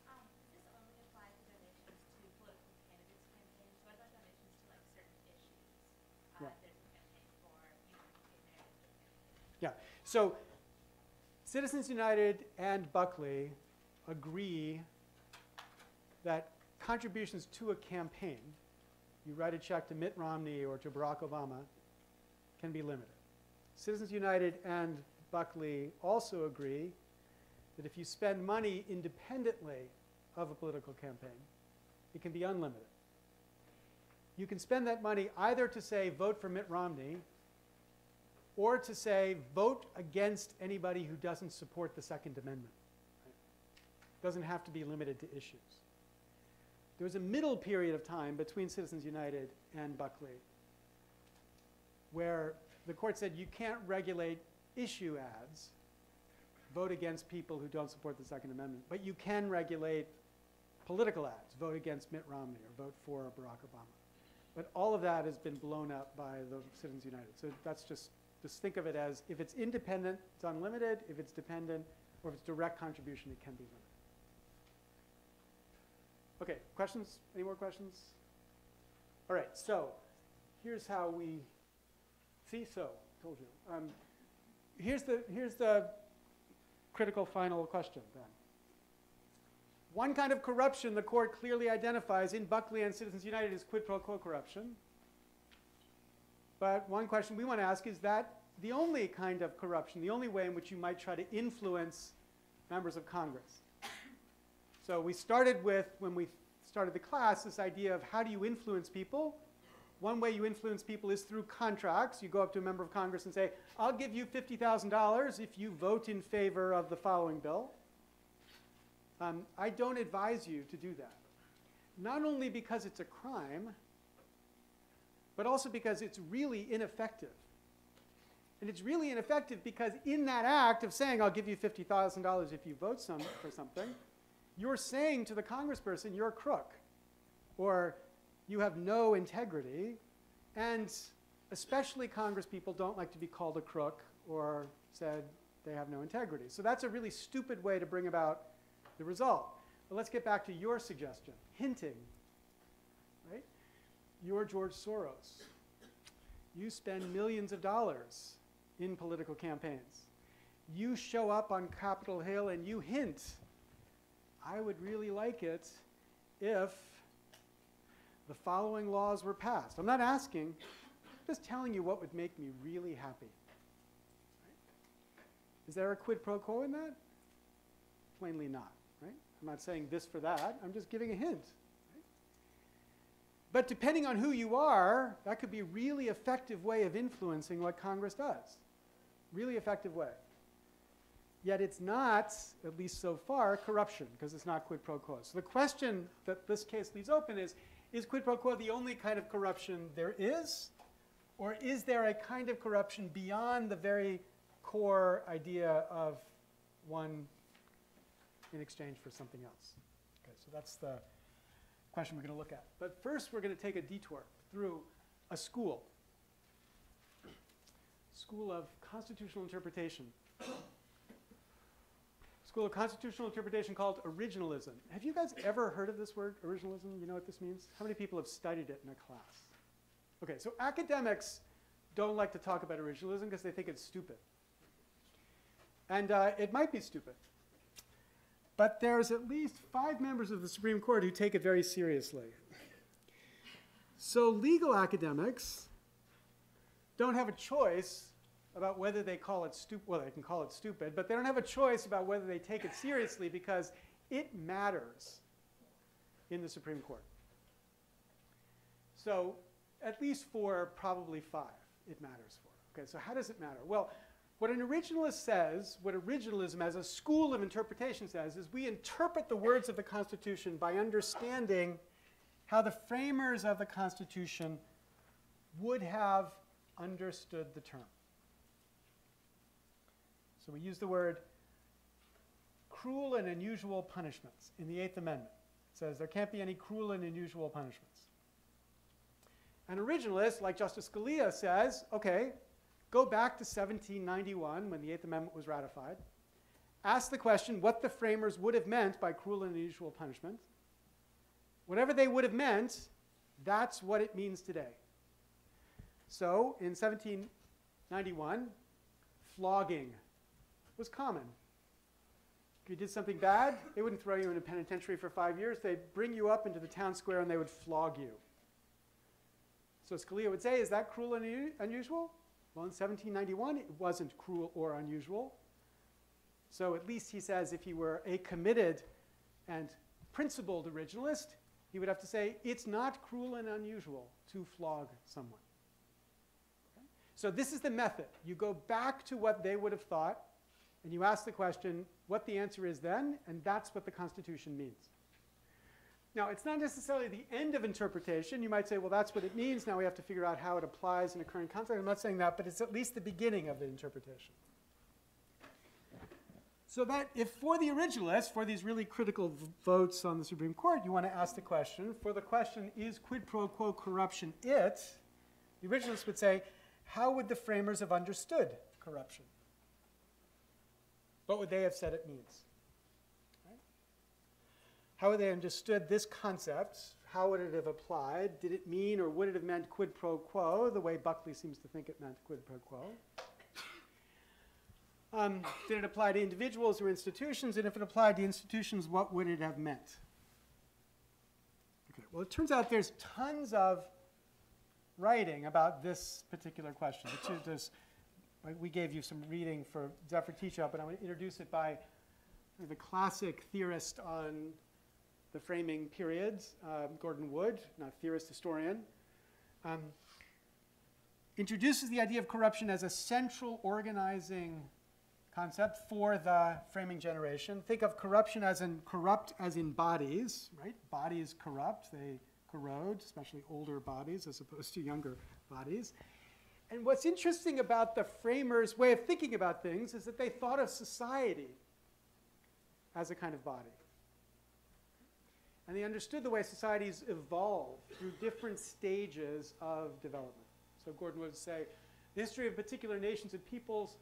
Um, does this only apply to donations to political candidates' campaigns? What about donations to like certain? Yeah. If there's a campaign for, you know, gay marriage or something. Yeah. So Citizens United and Buckley agree that contributions to a campaign, you write a check to Mitt Romney or to Barack Obama, can be limited. Citizens United and Buckley also agree that if you spend money independently of a political campaign, it can be unlimited. You can spend that money either to say, vote for Mitt Romney, or to say, vote against anybody who doesn't support the Second Amendment. It doesn't have to be limited to issues. There was a middle period of time between Citizens United and Buckley where the court said you can't regulate issue ads, vote against people who don't support the Second Amendment, but you can regulate political ads, vote against Mitt Romney or vote for Barack Obama. But all of that has been blown up by the Citizens United. So that's just Just think of it as if it's independent, it's unlimited. If it's dependent, or if it's direct contribution, it can be limited. Okay, questions? Any more questions? All right, so here's how we see. So told you. Um, here's the here's the critical final question then. One kind of corruption the court clearly identifies in Buckley and Citizens United is quid pro quo corruption. But one question we want to ask is that the only kind of corruption, the only way in which you might try to influence members of Congress? So we started with, when we started the class, this idea of how do you influence people? One way you influence people is through contracts. You go up to a member of Congress and say, I'll give you $50,000 if you vote in favor of the following bill. Um, I don't advise you to do that. Not only because it's a crime, but also because it's really ineffective. And it's really ineffective because in that act of saying, I'll give you $50,000 if you vote some, for something, you're saying to the congressperson, you're a crook, or you have no integrity, and especially congresspeople don't like to be called a crook or said they have no integrity. So that's a really stupid way to bring about the result. But let's get back to your suggestion, hinting, right? You're George Soros. You spend millions of dollars in political campaigns. You show up on Capitol Hill and you hint, I would really like it if the following laws were passed. I'm not asking, I'm just telling you what would make me really happy. Is there a quid pro quo in that? Plainly not, right? I'm not saying this for that. I'm just giving a hint. right? But depending on who you are, that could be a really effective way of influencing what Congress does. Really effective way. Yet it's not, at least so far, corruption, because it's not quid pro quo. So the question that this case leaves open is, is quid pro quo the only kind of corruption there is? Or is there a kind of corruption beyond the very core idea of one in exchange for something else? Okay, so that's the question we're going to look at. But first, we're going to take a detour through a school. School of Constitutional Interpretation. School of Constitutional Interpretation called originalism. Have you guys ever heard of this word, originalism? You know what this means? How many people have studied it in a class? Okay, so academics don't like to talk about originalism because they think it's stupid. And uh, it might be stupid. But there's at least five members of the Supreme Court who take it very seriously. So legal academics don't have a choice about whether they call it stupid. Well, they can call it stupid, but they don't have a choice about whether they take it seriously because it matters in the Supreme Court. So, at least for probably five, it matters for. Okay, so how does it matter? Well, what an originalist says, what originalism as a school of interpretation says, is we interpret the words of the Constitution by understanding how the framers of the Constitution would have understood the term. So we use the word cruel and unusual punishments in the Eighth Amendment. It says there can't be any cruel and unusual punishments. An originalist, like Justice Scalia, says, okay, go back to 1791 when the Eighth Amendment was ratified. Ask the question what the framers would have meant by cruel and unusual punishment. Whatever they would have meant, that's what it means today. So in 1791, flogging was common. If you did something bad, they wouldn't throw you in a penitentiary for five years. They'd bring you up into the town square and they would flog you. So Scalia would say, is that cruel and unusual? Well, in 1791, it wasn't cruel or unusual. So at least he says if he were a committed and principled originalist, he would have to say, it's not cruel and unusual to flog someone. Okay? So this is the method. You go back to what they would have thought, and you ask the question what the answer is then, and that's what the Constitution means. Now, it's not necessarily the end of interpretation. You might say, well, that's what it means. Now we have to figure out how it applies in a current context. I'm not saying that, but it's at least the beginning of the interpretation. So that if for the originalists, for these really critical votes on the Supreme Court, you want to ask the question, for the question, is quid pro quo corruption it? The originalists would say, how would the framers have understood corruption? What would they have said it means? Right? How would they have understood this concept? How would it have applied? Did it mean or would it have meant quid pro quo, the way Buckley seems to think it meant quid pro quo? Um, did it apply to individuals or institutions? And if it applied to institutions, what would it have meant? Okay, well, it turns out there's tons of writing about this particular question. We gave you some reading for Zephyr Teachout, but I'm going to introduce it by the classic theorist on the framing periods, um, Gordon Wood, not theorist, historian. Um, introduces the idea of corruption as a central organizing concept for the framing generation. Think of corruption as in corrupt as in bodies, right? Bodies corrupt, they corrode, especially older bodies as opposed to younger bodies. And what's interesting about the framers' way of thinking about things is that they thought of society as a kind of body. And they understood the way societies evolve through different stages of development. So Gordon would say, the history of particular nations and peoples,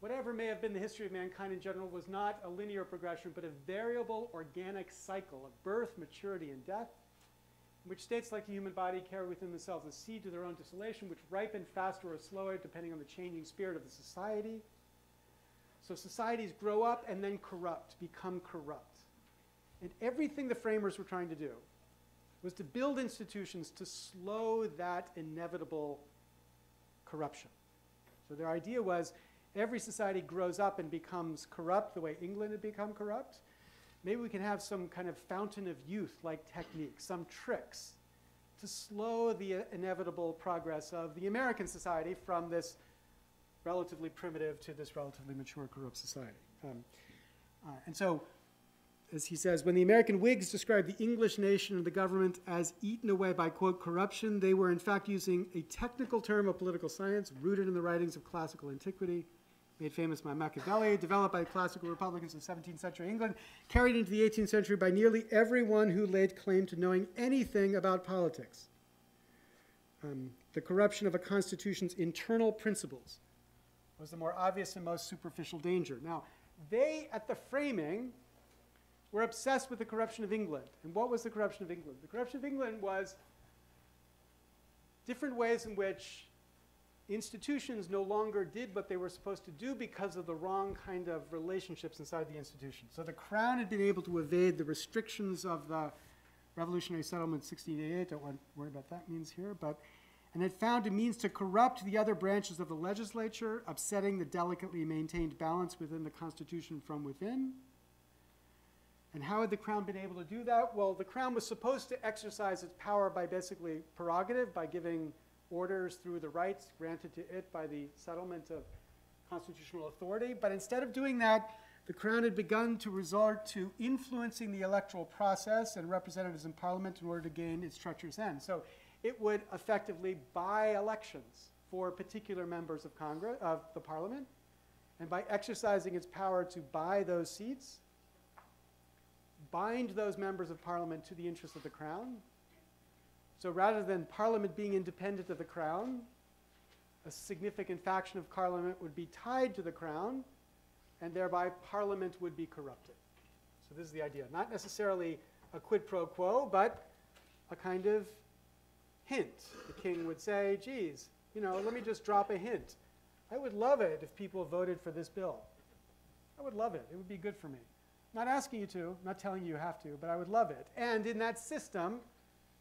whatever may have been the history of mankind in general, was not a linear progression, but a variable organic cycle of birth, maturity, and death, which states like the human body carry within themselves a seed to their own distillation, which ripen faster or slower depending on the changing spirit of the society. So societies grow up and then corrupt, become corrupt. And everything the framers were trying to do was to build institutions to slow that inevitable corruption. So their idea was every society grows up and becomes corrupt the way England had become corrupt. Maybe we can have some kind of fountain of youth like technique, some tricks to slow the inevitable progress of the American society from this relatively primitive to this relatively mature, corrupt society. Um, uh, and so as he says, when the American Whigs described the English nation and the government as eaten away by, quote, corruption, they were in fact using a technical term of political science rooted in the writings of classical antiquity, made famous by Machiavelli, developed by classical Republicans of 17th century England, carried into the 18th century by nearly everyone who laid claim to knowing anything about politics. Um, the corruption of a constitution's internal principles was the more obvious and most superficial danger. Now, they, at the framing, were obsessed with the corruption of England. And what was the corruption of England? The corruption of England was different ways in which institutions no longer did what they were supposed to do because of the wrong kind of relationships inside the institution. So the crown had been able to evade the restrictions of the revolutionary settlement 1688. Don't worry about that means here, but and had found a means to corrupt the other branches of the legislature, upsetting the delicately maintained balance within the Constitution from within. And how had the crown been able to do that? Well, the crown was supposed to exercise its power by basically prerogative, by giving orders through the rights granted to it by the settlement of constitutional authority. But instead of doing that, the crown had begun to resort to influencing the electoral process and representatives in parliament in order to gain its treacherous end. So it would effectively buy elections for particular members of Congress, of the parliament, and by exercising its power to buy those seats, bind those members of parliament to the interests of the crown. So rather than parliament being independent of the crown, a significant faction of parliament would be tied to the crown, and thereby parliament would be corrupted. So this is the idea. Not necessarily a quid pro quo, but a kind of hint. The king would say, geez, you know, let me just drop a hint. I would love it if people voted for this bill. I would love it. It would be good for me. Not asking you to, not telling you you have to, but I would love it. And in that system,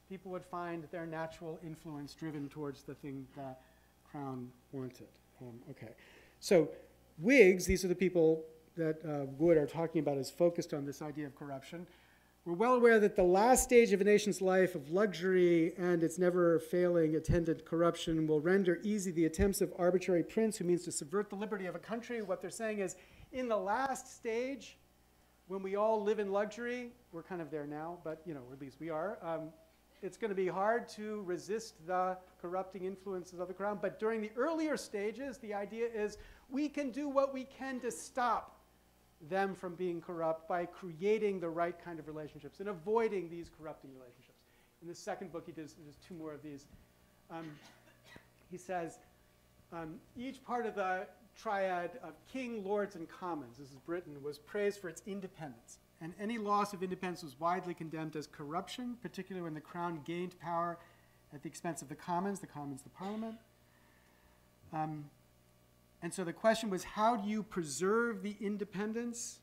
people would find their natural influence driven towards the thing that crown wanted. Um, okay. So, Whigs, these are the people that uh, Wood are talking about as focused on this idea of corruption. We're well aware that the last stage of a nation's life of luxury and its never failing attendant corruption will render easy the attempts of arbitrary prince who means to subvert the liberty of a country. What they're saying is, in the last stage, when we all live in luxury, we're kind of there now, but you know, at least we are. Um, it's going to be hard to resist the corrupting influences of the crown. But during the earlier stages, the idea is we can do what we can to stop them from being corrupt by creating the right kind of relationships and avoiding these corrupting relationships. In the second book, he does there's two more of these. Um, he says, Um, each part of the triad of king, lords, and commons, this is Britain, was praised for its independence. And any loss of independence was widely condemned as corruption, particularly when the crown gained power at the expense of the commons, the commons, the parliament. Um, and so the question was how do you preserve the independence?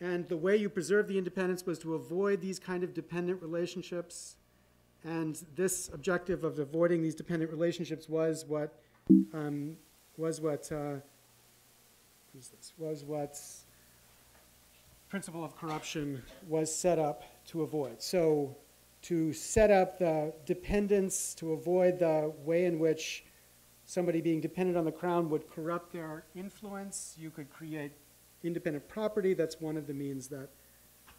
And the way you preserve the independence was to avoid these kind of dependent relationships. And this objective of avoiding these dependent relationships was what um, was what uh? Was what principle of corruption was set up to avoid. So to set up the dependence, to avoid the way in which somebody being dependent on the crown would corrupt their influence, you could create independent property. That's one of the means that,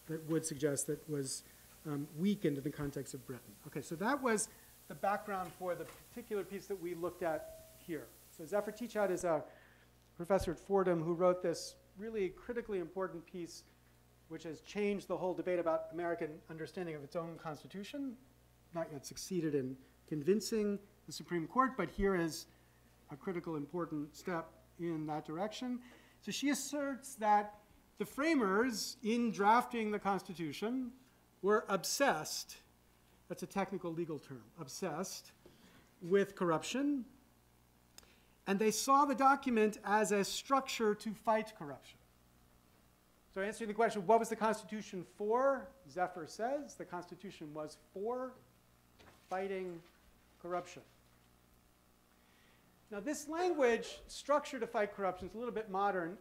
that would suggest that was um, weakened in the context of Britain. Okay, so that was the background for the particular piece that we looked at here. So Zephyr Teachout is a professor at Fordham who wrote this really critically important piece which has changed the whole debate about American understanding of its own constitution. Not yet succeeded in convincing the Supreme Court, but here is a critical important step in that direction. So she asserts that the framers, in drafting the Constitution, were obsessed, that's a technical legal term, obsessed with corruption, and they saw the document as a structure to fight corruption. So answering the question, what was the Constitution for? Zephyr says the Constitution was for fighting corruption. Now, this language, structure to fight corruption, is a little bit modern.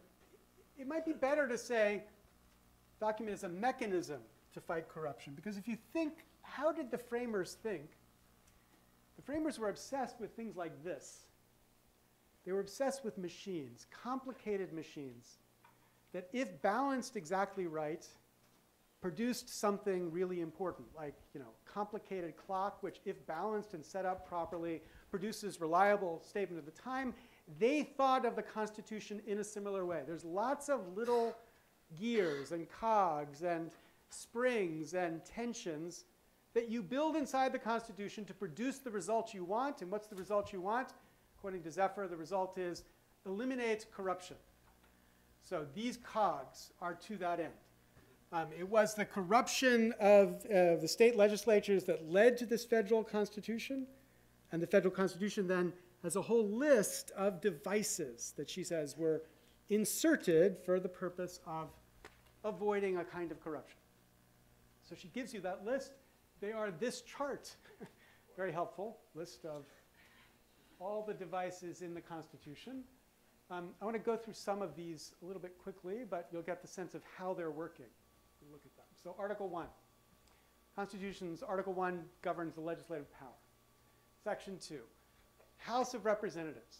It might be better to say document is a mechanism to fight corruption. Because if you think, how did the framers think? The framers were obsessed with things like this. They were obsessed with machines, complicated machines, that if balanced exactly right, produced something really important, like you know, complicated clock, which if balanced and set up properly, produces reliable statement of the time. They thought of the Constitution in a similar way. There's lots of little gears and cogs and springs and tensions that you build inside the Constitution to produce the result you want. And what's the result you want? According to Zephyr, the result is eliminate corruption. So these cogs are to that end. Um, it was the corruption of uh, the state legislatures that led to this federal constitution. And the federal constitution then has a whole list of devices that she says were inserted for the purpose of avoiding a kind of corruption. So she gives you that list. They are this chart. Very helpful list of all the devices in the Constitution. Um, I want to go through some of these a little bit quickly, but you'll get the sense of how they're working. Look at them. So Article 1. Constitution's Article 1 governs the legislative power. Section 2. House of Representatives.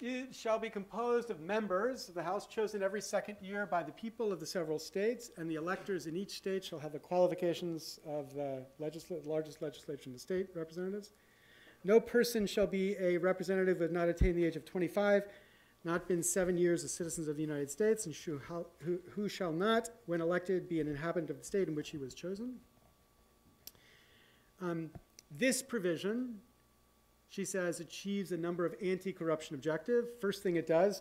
It shall be composed of members of the House chosen every second year by the people of the several states, and the electors in each state shall have the qualifications of the legisla largest legislature in the state representatives. No person shall be a representative who has not attained the age of 25, not been seven years a citizen of the United States, and who, shall not, when elected, be an inhabitant of the state in which he was chosen. Um, this provision, she says, achieves a number of anti corruption objectives. First thing it does,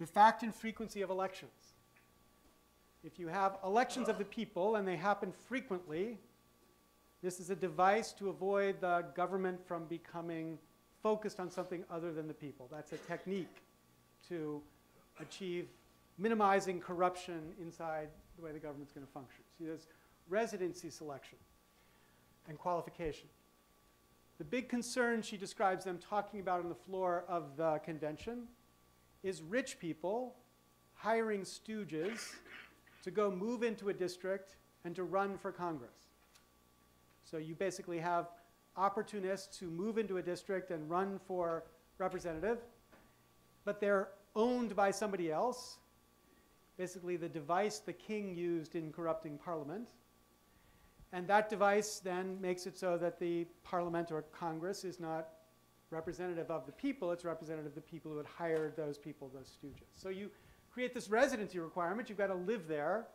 the fact and frequency of elections. If you have elections of the people and they happen frequently, this is a device to avoid the government from becoming focused on something other than the people. That's a technique to achieve minimizing corruption inside the way the government's going to function. See, there's residency selection and qualification. The big concern she describes them talking about on the floor of the convention is rich people hiring stooges to go move into a district and to run for Congress. So you basically have opportunists who move into a district and run for representative, but they're owned by somebody else, basically the device the king used in corrupting parliament. And that device then makes it so that the parliament or Congress is not representative of the people, it's representative of the people who had hired those people, those stooges. So you create this residency requirement, you've got to live there.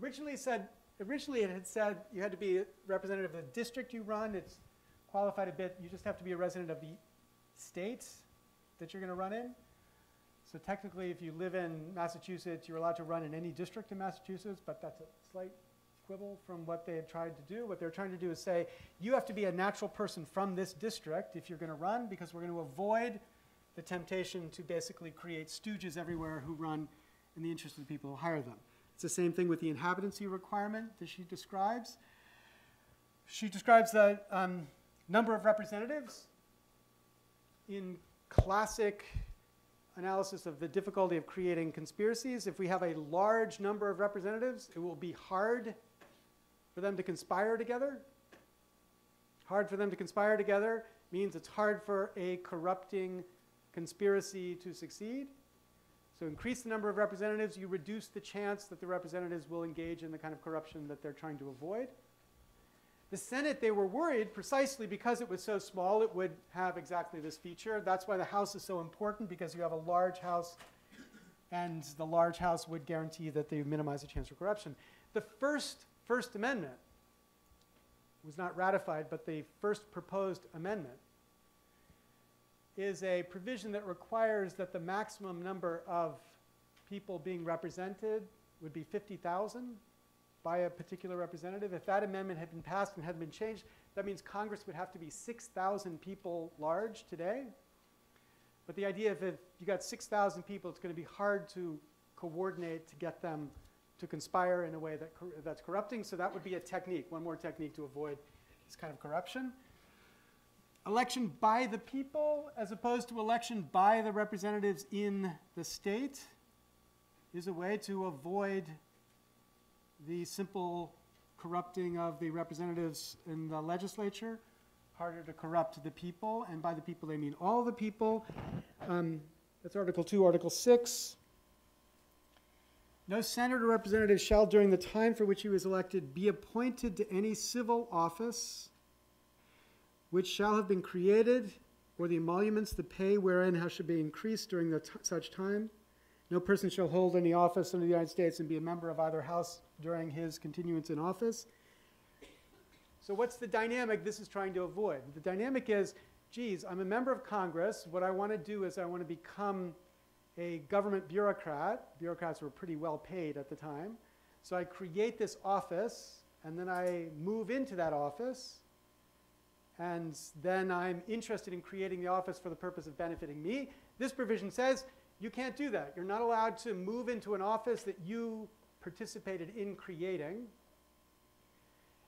Originally said, originally it had said you had to be a representative of the district you run, it's qualified a bit. You just have to be a resident of the state that you're going to run in. So technically, if you live in Massachusetts, you're allowed to run in any district in Massachusetts, but that's a slight quibble from what they had tried to do. What they're trying to do is say, you have to be a natural person from this district if you're going to run, because we're going to avoid the temptation to basically create stooges everywhere who run in the interest of the people who hire them. It's the same thing with the inhabitancy requirement that she describes. She describes the um, number of representatives in classic analysis of the difficulty of creating conspiracies. If we have a large number of representatives, it will be hard for them to conspire together. Hard for them to conspire together means it's hard for a corrupting conspiracy to succeed. So increase the number of representatives, you reduce the chance that the representatives will engage in the kind of corruption that they're trying to avoid. The Senate, they were worried precisely because it was so small, it would have exactly this feature. That's why the House is so important because you have a large House, and the large House would guarantee that they minimize the chance for corruption. The first First Amendment was not ratified, but the first proposed amendment is a provision that requires that the maximum number of people being represented would be 50,000 by a particular representative. If that amendment had been passed and had been changed, that means Congress would have to be 6,000 people large today. But the idea of if you got 6,000 people, it's going to be hard to coordinate to get them to conspire in a way that that's corrupting. So that would be a technique, one more technique to avoid this kind of corruption. Election by the people, as opposed to election by the representatives in the state, is a way to avoid the simple corrupting of the representatives in the legislature. Harder to corrupt the people, and by the people they mean all the people. Um, that's Article 2. Article 6. No senator or representative shall, during the time for which he was elected, be appointed to any civil office which shall have been created, or the emoluments, the pay wherein how should be increased during the such time. No person shall hold any office in the United States and be a member of either house during his continuance in office. So, what's the dynamic this is trying to avoid? The dynamic is, geez, I'm a member of Congress. What I want to do is I want to become a government bureaucrat. Bureaucrats were pretty well paid at the time. So I create this office, and then I move into that office, and then I'm interested in creating the office for the purpose of benefiting me. This provision says you can't do that. You're not allowed to move into an office that you participated in creating.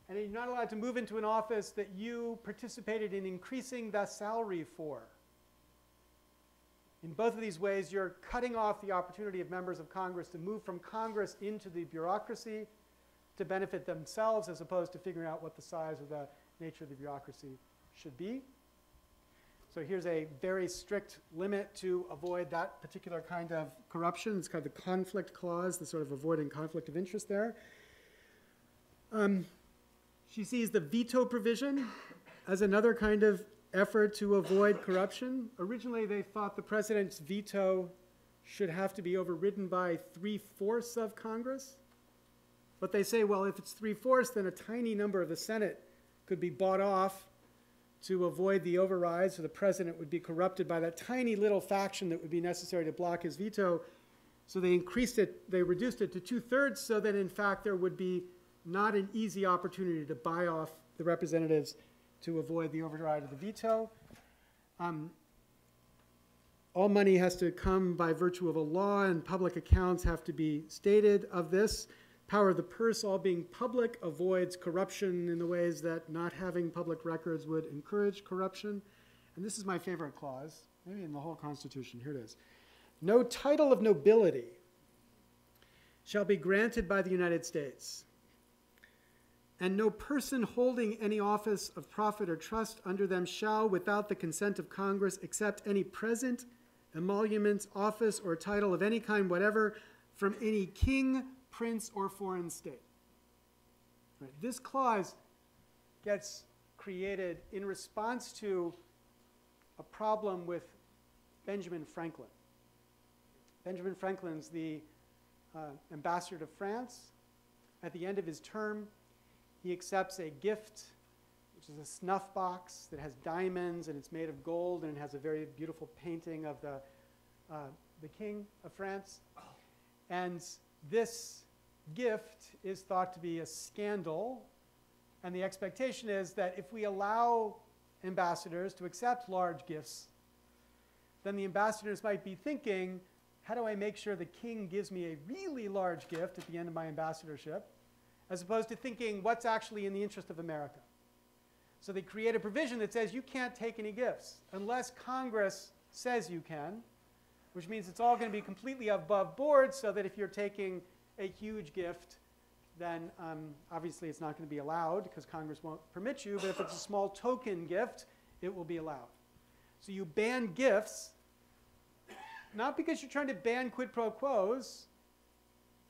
And you're not allowed to move into an office that you participated in increasing the salary for. In both of these ways, you're cutting off the opportunity of members of Congress to move from Congress into the bureaucracy to benefit themselves as opposed to figuring out what the size of the nature of the bureaucracy should be. So here's a very strict limit to avoid that particular kind of corruption. It's called the conflict clause, the sort of avoiding conflict of interest there. Um, she sees the veto provision as another kind of effort to avoid corruption. Originally, they thought the president's veto should have to be overridden by three fourths of Congress. But they say, well, if it's three fourths, then a tiny number of the Senate could be bought off to avoid the override, so the president would be corrupted by that tiny little faction that would be necessary to block his veto. So they increased it, they reduced it to two thirds, so that in fact there would be not an easy opportunity to buy off the representatives to avoid the override of the veto. Um, all money has to come by virtue of a law, and public accounts have to be stated of this. Power of the purse, all being public, avoids corruption in the ways that not having public records would encourage corruption. And this is my favorite clause, maybe in the whole Constitution. Here it is. No title of nobility shall be granted by the United States, and no person holding any office of profit or trust under them shall, without the consent of Congress, accept any present, emoluments, office, or title of any kind whatever from any king, prince, or foreign state. Right. This clause gets created in response to a problem with Benjamin Franklin. Benjamin Franklin's the uh, ambassador to France. At the end of his term, he accepts a gift, which is a snuff box that has diamonds and it's made of gold and it has a very beautiful painting of the, uh, the king of France. And this gift is thought to be a scandal. And the expectation is that if we allow ambassadors to accept large gifts, then the ambassadors might be thinking, how do I make sure the king gives me a really large gift at the end of my ambassadorship, as opposed to thinking, what's actually in the interest of America? So they create a provision that says you can't take any gifts unless Congress says you can, which means it's all going to be completely above board so that if you're taking a huge gift, then um, obviously it's not going to be allowed because Congress won't permit you. But if it's a small token gift, it will be allowed. So you ban gifts, not because you're trying to ban quid pro quos,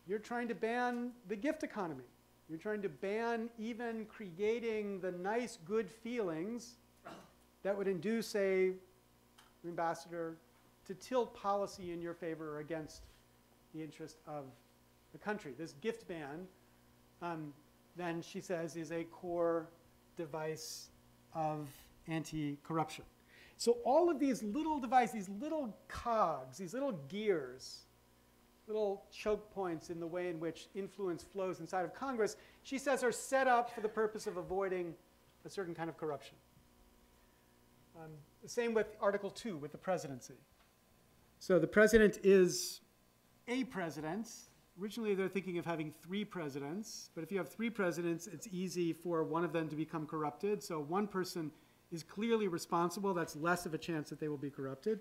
you're trying to ban the gift economy. You're trying to ban even creating the nice, good feelings that would induce a ambassador to tilt policy in your favor or against the interest of the country. This gift ban, um, then she says, is a core device of anti-corruption. So all of these little devices, these little cogs, these little gears, little choke points in the way in which influence flows inside of Congress, she says are set up for the purpose of avoiding a certain kind of corruption. Um, the same with Article 2, with the presidency. So the president is a president. Originally, they're thinking of having three presidents, but if you have three presidents, it's easy for one of them to become corrupted. So one person is clearly responsible. That's less of a chance that they will be corrupted.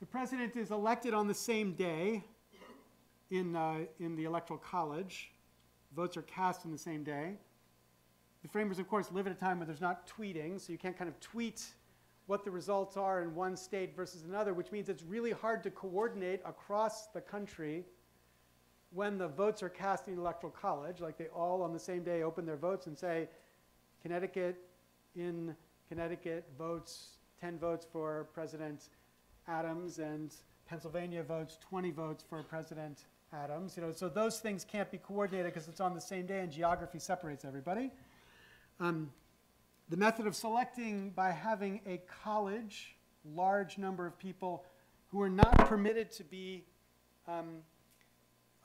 The president is elected on the same day in, uh, in the Electoral College. Votes are cast on the same day. The framers, of course, live at a time where there's not tweeting, so you can't kind of tweet what the results are in one state versus another, which means it's really hard to coordinate across the country when the votes are cast in Electoral College. Like they all on the same day open their votes and say, Connecticut, in Connecticut votes 10 votes for President Adams and Pennsylvania votes 20 votes for President Adams. You know, so those things can't be coordinated because it's on the same day and geography separates everybody. Um, the method of selecting by having a college, large number of people who are not permitted to be um,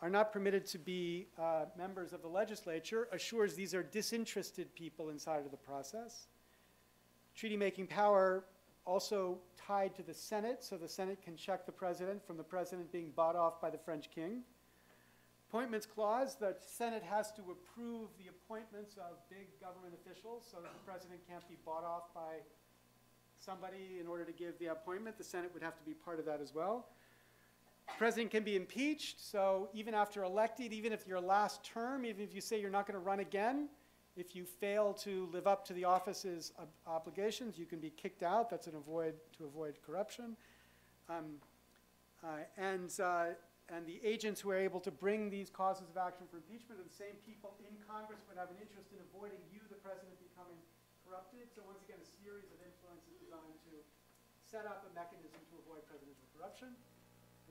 are not permitted to be uh, members of the legislature assures these are disinterested people inside of the process. Treaty making power also tied to the Senate, so the Senate can check the president from the president being bought off by the French king. Appointments clause, the Senate has to approve the appointments of big government officials, so that the president can't be bought off by somebody in order to give the appointment. The Senate would have to be part of that as well. The president can be impeached, so even after elected, even if your last term, even if you say you're not going to run again, if you fail to live up to the office's ob- obligations, you can be kicked out. That's an avoid to avoid corruption. Um, uh, and uh, and the agents who are able to bring these causes of action for impeachment are the same people in Congress would have an interest in avoiding you, the president, becoming corrupted. So once again, a series of influences designed to set up a mechanism to avoid presidential corruption.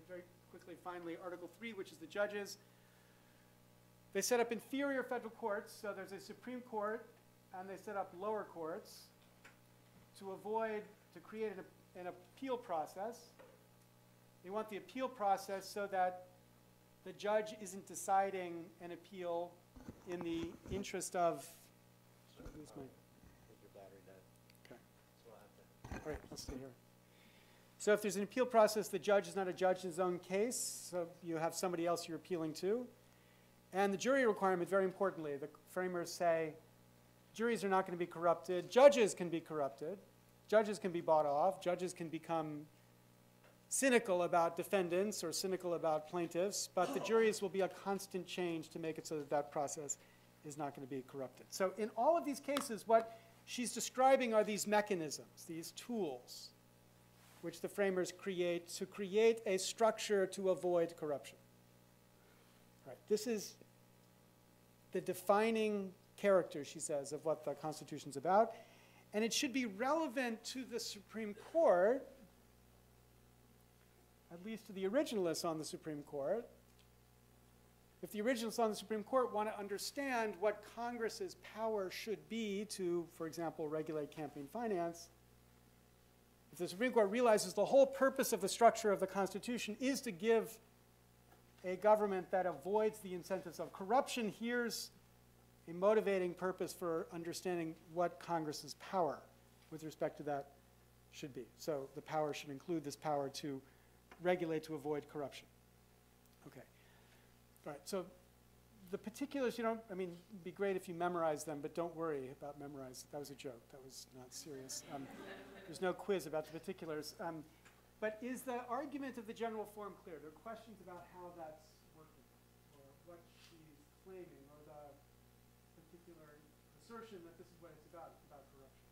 Very quickly, finally, Article 3, which is the judges. They set up inferior federal courts, so there's a Supreme Court, and they set up lower courts to avoid, to create an, an appeal process. They want the appeal process so that the judge isn't deciding an appeal in the interest of. My- Okay. All right, let's stay here. So if there's an appeal process, the judge is not a judge in his own case, so you have somebody else you're appealing to. And the jury requirement, very importantly, the framers say juries are not going to be corrupted, judges can be corrupted, judges can be bought off, judges can become cynical about defendants or cynical about plaintiffs, but the juries will be a constant change to make it so that that process is not going to be corrupted. So in all of these cases, what she's describing are these mechanisms, these tools, which the framers create to create a structure to avoid corruption. Right. This is the defining character, she says, of what the Constitution's about. And it should be relevant to the Supreme Court, at least to the originalists on the Supreme Court. if the originalists on the Supreme Court want to understand what Congress's power should be to, for example, regulate campaign finance, if the Supreme Court realizes the whole purpose of the structure of the Constitution is to give a government that avoids the incentives of corruption, here's a motivating purpose for understanding what Congress's power with respect to that should be. So the power should include this power to regulate to avoid corruption. Okay. All right, so the particulars, you don't, I mean, it'd be great if you memorize them, but don't worry about memorize. That was a joke. That was not serious. Um, there's no quiz about the particulars. Um, but is the argument of the general form clear? There are questions about how that's working, or what she's claiming, or the particular assertion that this is what it's about, it's about corruption.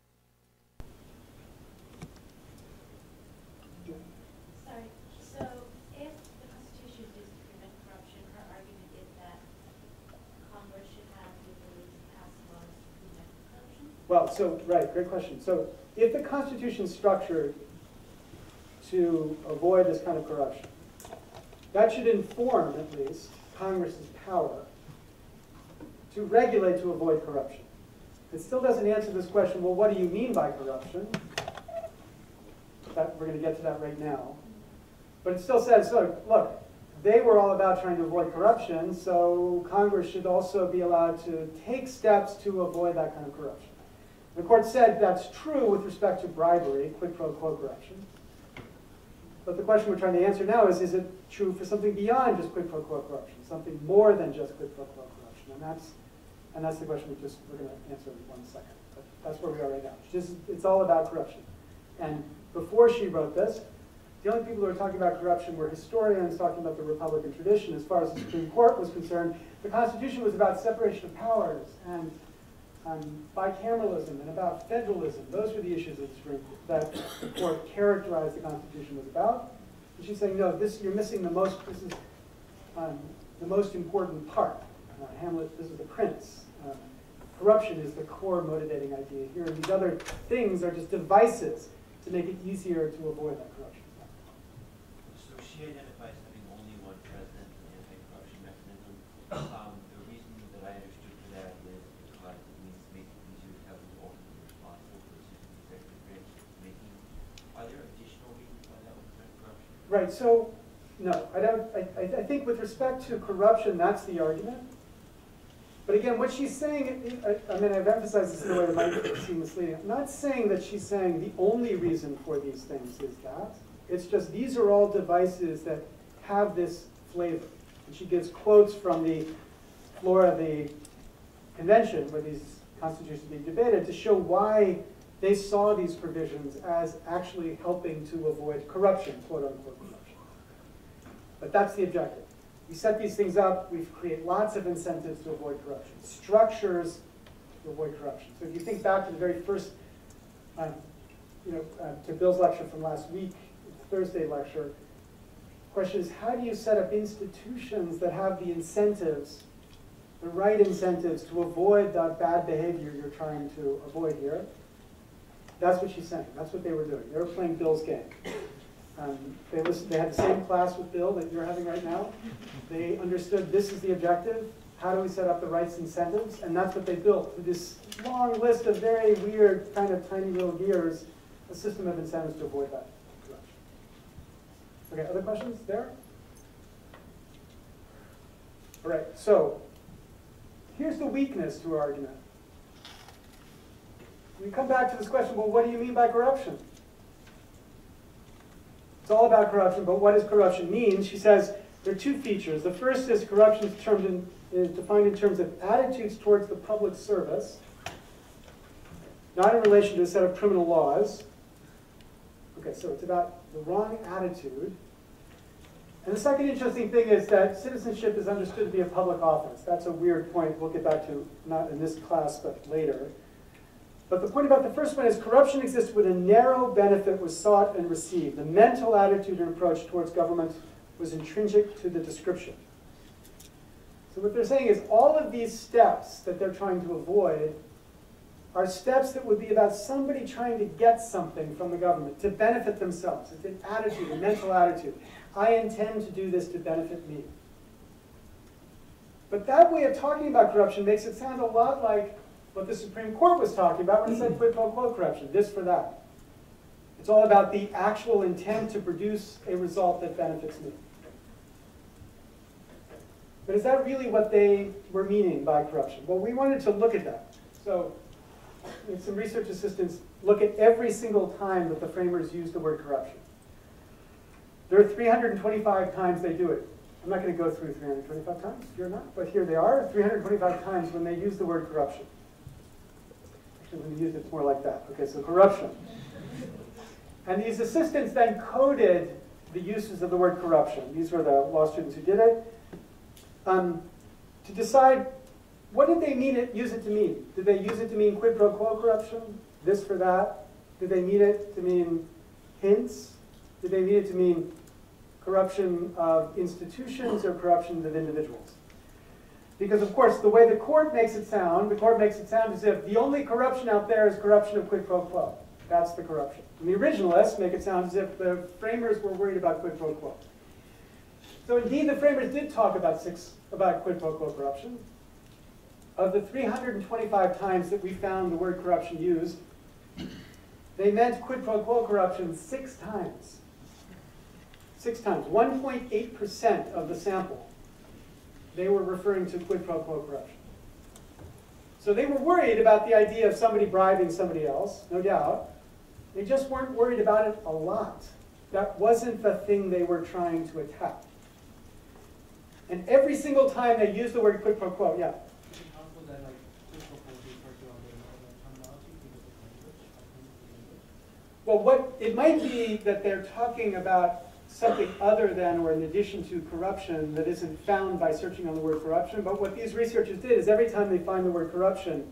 Sorry, so if the Constitution is to prevent corruption, her argument is that Congress should have the ability to pass laws to prevent corruption? Well, so, right, great question. So if the Constitution's structured to avoid this kind of corruption, that should inform, at least, Congress's power to regulate to avoid corruption. It still doesn't answer this question, well, what do you mean by corruption? That, we're going to get to that right now. But it still says, look, look, they were all about trying to avoid corruption, so Congress should also be allowed to take steps to avoid that kind of corruption. The court said that's true with respect to bribery, quid pro quo corruption. But the question we're trying to answer now is, is it true for something beyond just quid pro quo corruption, something more than just quid pro quo corruption? And that's, and that's the question we just, we're going to answer in one second. But that's where we are right now. It's just, it's all about corruption. And before she wrote this, the only people who were talking about corruption were historians talking about the Republican tradition. As far as the Supreme Court was concerned, the Constitution was about separation of powers and um, bicameralism and about federalism. Those were the issues that the Supreme Court, that the court characterized the Constitution was about. And she's saying, no, this you're missing the most. This is um, the most important part. Uh, Hamlet, this is the prince. Um, corruption is the core motivating idea here, and these other things are just devices to make it easier to avoid that corruption. So she identifies having only one president and anti-corruption mechanism. Um, the reason that I understood for that is because it means to make it easier to have the ultimately responsible versus the executive branch making. Are there additional reasons why that would prevent corruption? Right, so, no, I don't, I, I think with respect to corruption, that's the argument. But again, what she's saying, I, I mean, I've emphasized this in a way that might seem misleading. I'm not saying that she's saying the only reason for these things is that. It's just these are all devices that have this flavor. And she gives quotes from the floor of the convention where these constitutions are being debated to show why they saw these provisions as actually helping to avoid corruption, quote unquote corruption. But that's the objective. We set these things up, we create lots of incentives to avoid corruption, structures to avoid corruption. So if you think back to the very first, um, you know, uh, to Bill's lecture from last week, Thursday lecture, question is how do you set up institutions that have the incentives, the right incentives to avoid that bad behavior you're trying to avoid here? That's what she's saying. That's what they were doing. They were playing Bill's game. Um, they, listened, they had the same class with Bill that you're having right now. They understood this is the objective. How do we set up the rights incentives? And that's what they built with this long list of very weird, kind of tiny little gears, a system of incentives to avoid that. Okay, other questions there? All right, so here's the weakness to our argument. We come back to this question, well, what do you mean by corruption? It's all about corruption, but what does corruption mean? She says there are two features. The first is corruption is, in, is defined in terms of attitudes towards the public service, not in relation to a set of criminal laws. Okay, so it's about the wrong attitude. And the second interesting thing is that citizenship is understood to be a public office. That's a weird point we'll get back to, not in this class, but later. But the point about the first one is corruption exists when a narrow benefit was sought and received. The mental attitude and approach towards government was intrinsic to the description. So what they're saying is all of these steps that they're trying to avoid are steps that would be about somebody trying to get something from the government to benefit themselves. It's an attitude, a mental attitude. I intend to do this to benefit me. But that way of talking about corruption makes it sound a lot like what the Supreme Court was talking about when it said quid pro quo corruption, this for that. It's all about the actual intent to produce a result that benefits me. But is that really what they were meaning by corruption? Well, we wanted to look at that. So, some research assistants look at every single time that the framers used the word corruption. There are 325 times they do it. I'm not going to go through 325 times, you're not, but here they are, 325 times when they use the word corruption. They use it, more like that. Okay, so corruption. And these assistants then coded the uses of the word corruption. These were the law students who did it. Um, to decide what did they mean it, use it to mean? Did they use it to mean quid pro quo corruption? This for that? Did they mean it to mean hints? Did they mean it to mean corruption of institutions or corruption of individuals? Because of course, the way the court makes it sound, the court makes it sound as if the only corruption out there is corruption of quid pro quo. That's the corruption. And the originalists make it sound as if the framers were worried about quid pro quo. So indeed, the framers did talk about six about quid pro quo corruption. Of the 325 times that we found the word corruption used, they meant quid pro quo corruption six times. Six times. 1.8% of the sample, they were referring to quid pro quo corruption. So they were worried about the idea of somebody bribing somebody else, no doubt. They just weren't worried about it a lot. That wasn't the thing they were trying to attack. And every single time they used the word quid pro quo, yeah. Well, what it might be that they're talking about something other than or in addition to corruption that isn't found by searching on the word corruption. But what these researchers did is every time they find the word corruption,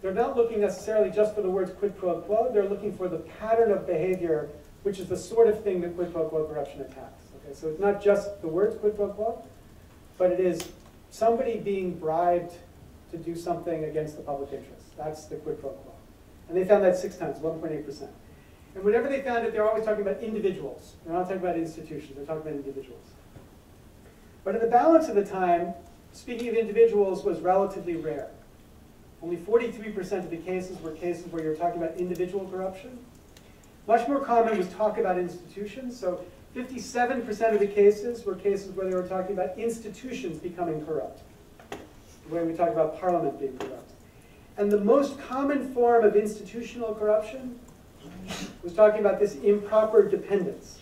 they're not looking necessarily just for the words quid pro quo. They're looking for the pattern of behavior, which is the sort of thing that quid pro quo corruption attacks. Okay, so it's not just the words quid pro quo, but it is somebody being bribed to do something against the public interest. That's the quid pro quo. And they found that six times, 1.8%. And whenever they found it, they're always talking about individuals. They're not talking about institutions, they're talking about individuals. But in the balance of the time, speaking of individuals was relatively rare. Only 43% of the cases were cases where you're talking about individual corruption. Much more common was talk about institutions. So 57% of the cases were cases where they were talking about institutions becoming corrupt, the way we talk about parliament being corrupt. And the most common form of institutional corruption was talking about this improper dependence.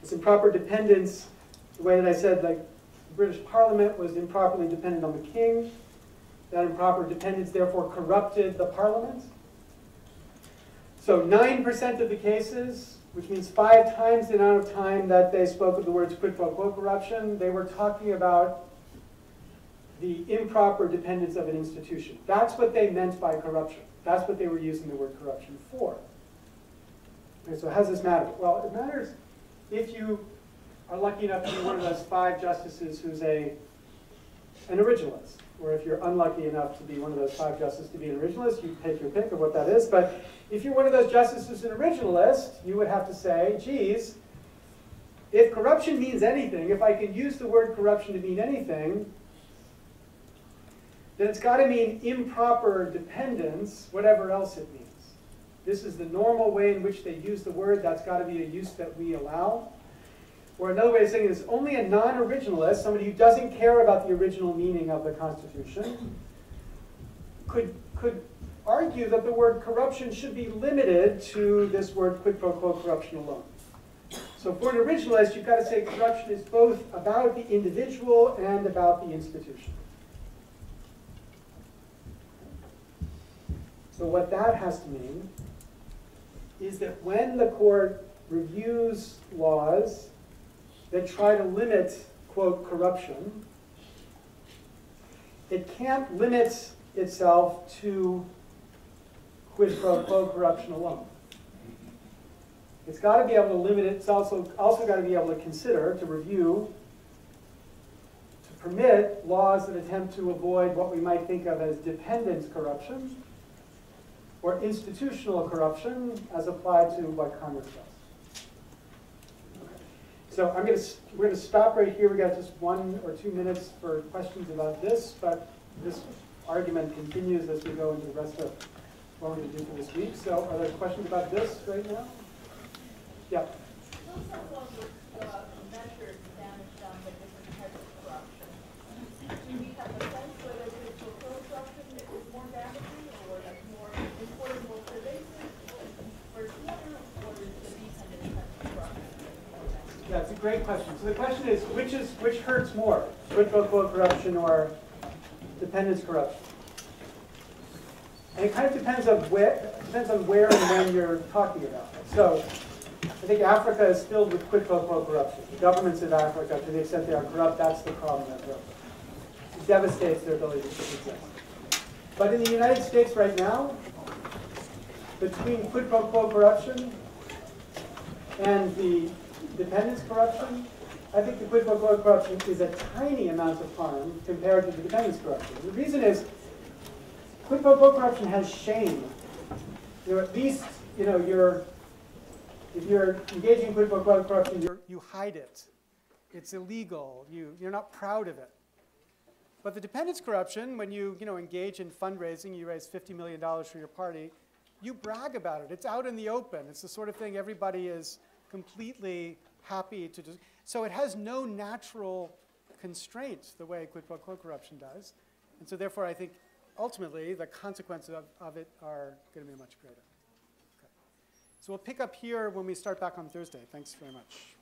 This improper dependence, the way that I said, like the British Parliament was improperly dependent on the king. That improper dependence therefore corrupted the Parliament. So 9% of the cases, which means five times the amount of time that they spoke of the words quid pro quo corruption, they were talking about the improper dependence of an institution. That's what they meant by corruption. That's what they were using the word corruption for. So how does this matter? Well, it matters if you are lucky enough to be one of those five justices who's a an originalist, or if you're unlucky enough to be one of those five justices to be an originalist, you take your pick of what that is. But if you're one of those justices an originalist, you would have to say, geez, if corruption means anything, if I can use the word corruption to mean anything, then it's got to mean improper dependence, whatever else it means. This is the normal way in which they use the word. That's got to be a use that we allow. Or another way of saying it is only a non-originalist, somebody who doesn't care about the original meaning of the Constitution, could, could argue that the word corruption should be limited to this word quid pro quo corruption alone. So for an originalist, you've got to say corruption is both about the individual and about the institution. So what that has to mean is that when the court reviews laws that try to limit, quote, corruption, it can't limit itself to quid pro quo corruption alone. It's got to be able to limit it. It's also, also got to be able to consider, to review, to permit laws that attempt to avoid what we might think of as dependence corruption or institutional corruption as applied to what Congress. So I'm going to, we're going to stop right here. We got just one or two minutes for questions about this, but this argument continues as we go into the rest of what we're going to do for this week. So are there questions about this right now? Yeah. Those are one with, uh, measured damage done by different types of corruption. Do we have a sense whether it's for corruption that is more damaging or like more important, more pervasive? First order, or is the dependent type of corruption more damaging? Yeah, it's a great question. So the question is, which is which hurts more, quid pro quo corruption or dependence corruption? And it kind of depends on where depends on where and when you're talking about. So I think Africa is filled with quid pro quo corruption. The governments of Africa, to the extent they are corrupt, that's the problem that it devastates their ability to exist. But in the United States right now, between quid pro quo corruption and the dependence corruption, I think the quid pro quo corruption is a tiny amount of harm compared to the dependence corruption. The reason is quid pro quo corruption has shame. You're at least, you know, you're, if you're engaging in quid pro quo corruption, you're, you hide it. It's illegal. You, you're not proud of it. But the dependence corruption, when you, you know, engage in fundraising, you raise $50 million for your party, you brag about it. It's out in the open. It's the sort of thing everybody is completely happy to do. So it has no natural constraints the way quid pro quo corruption does. And so therefore, I think ultimately the consequences of, of it are going to be much greater. Okay. So we'll pick up here when we start back on Thursday. Thanks very much.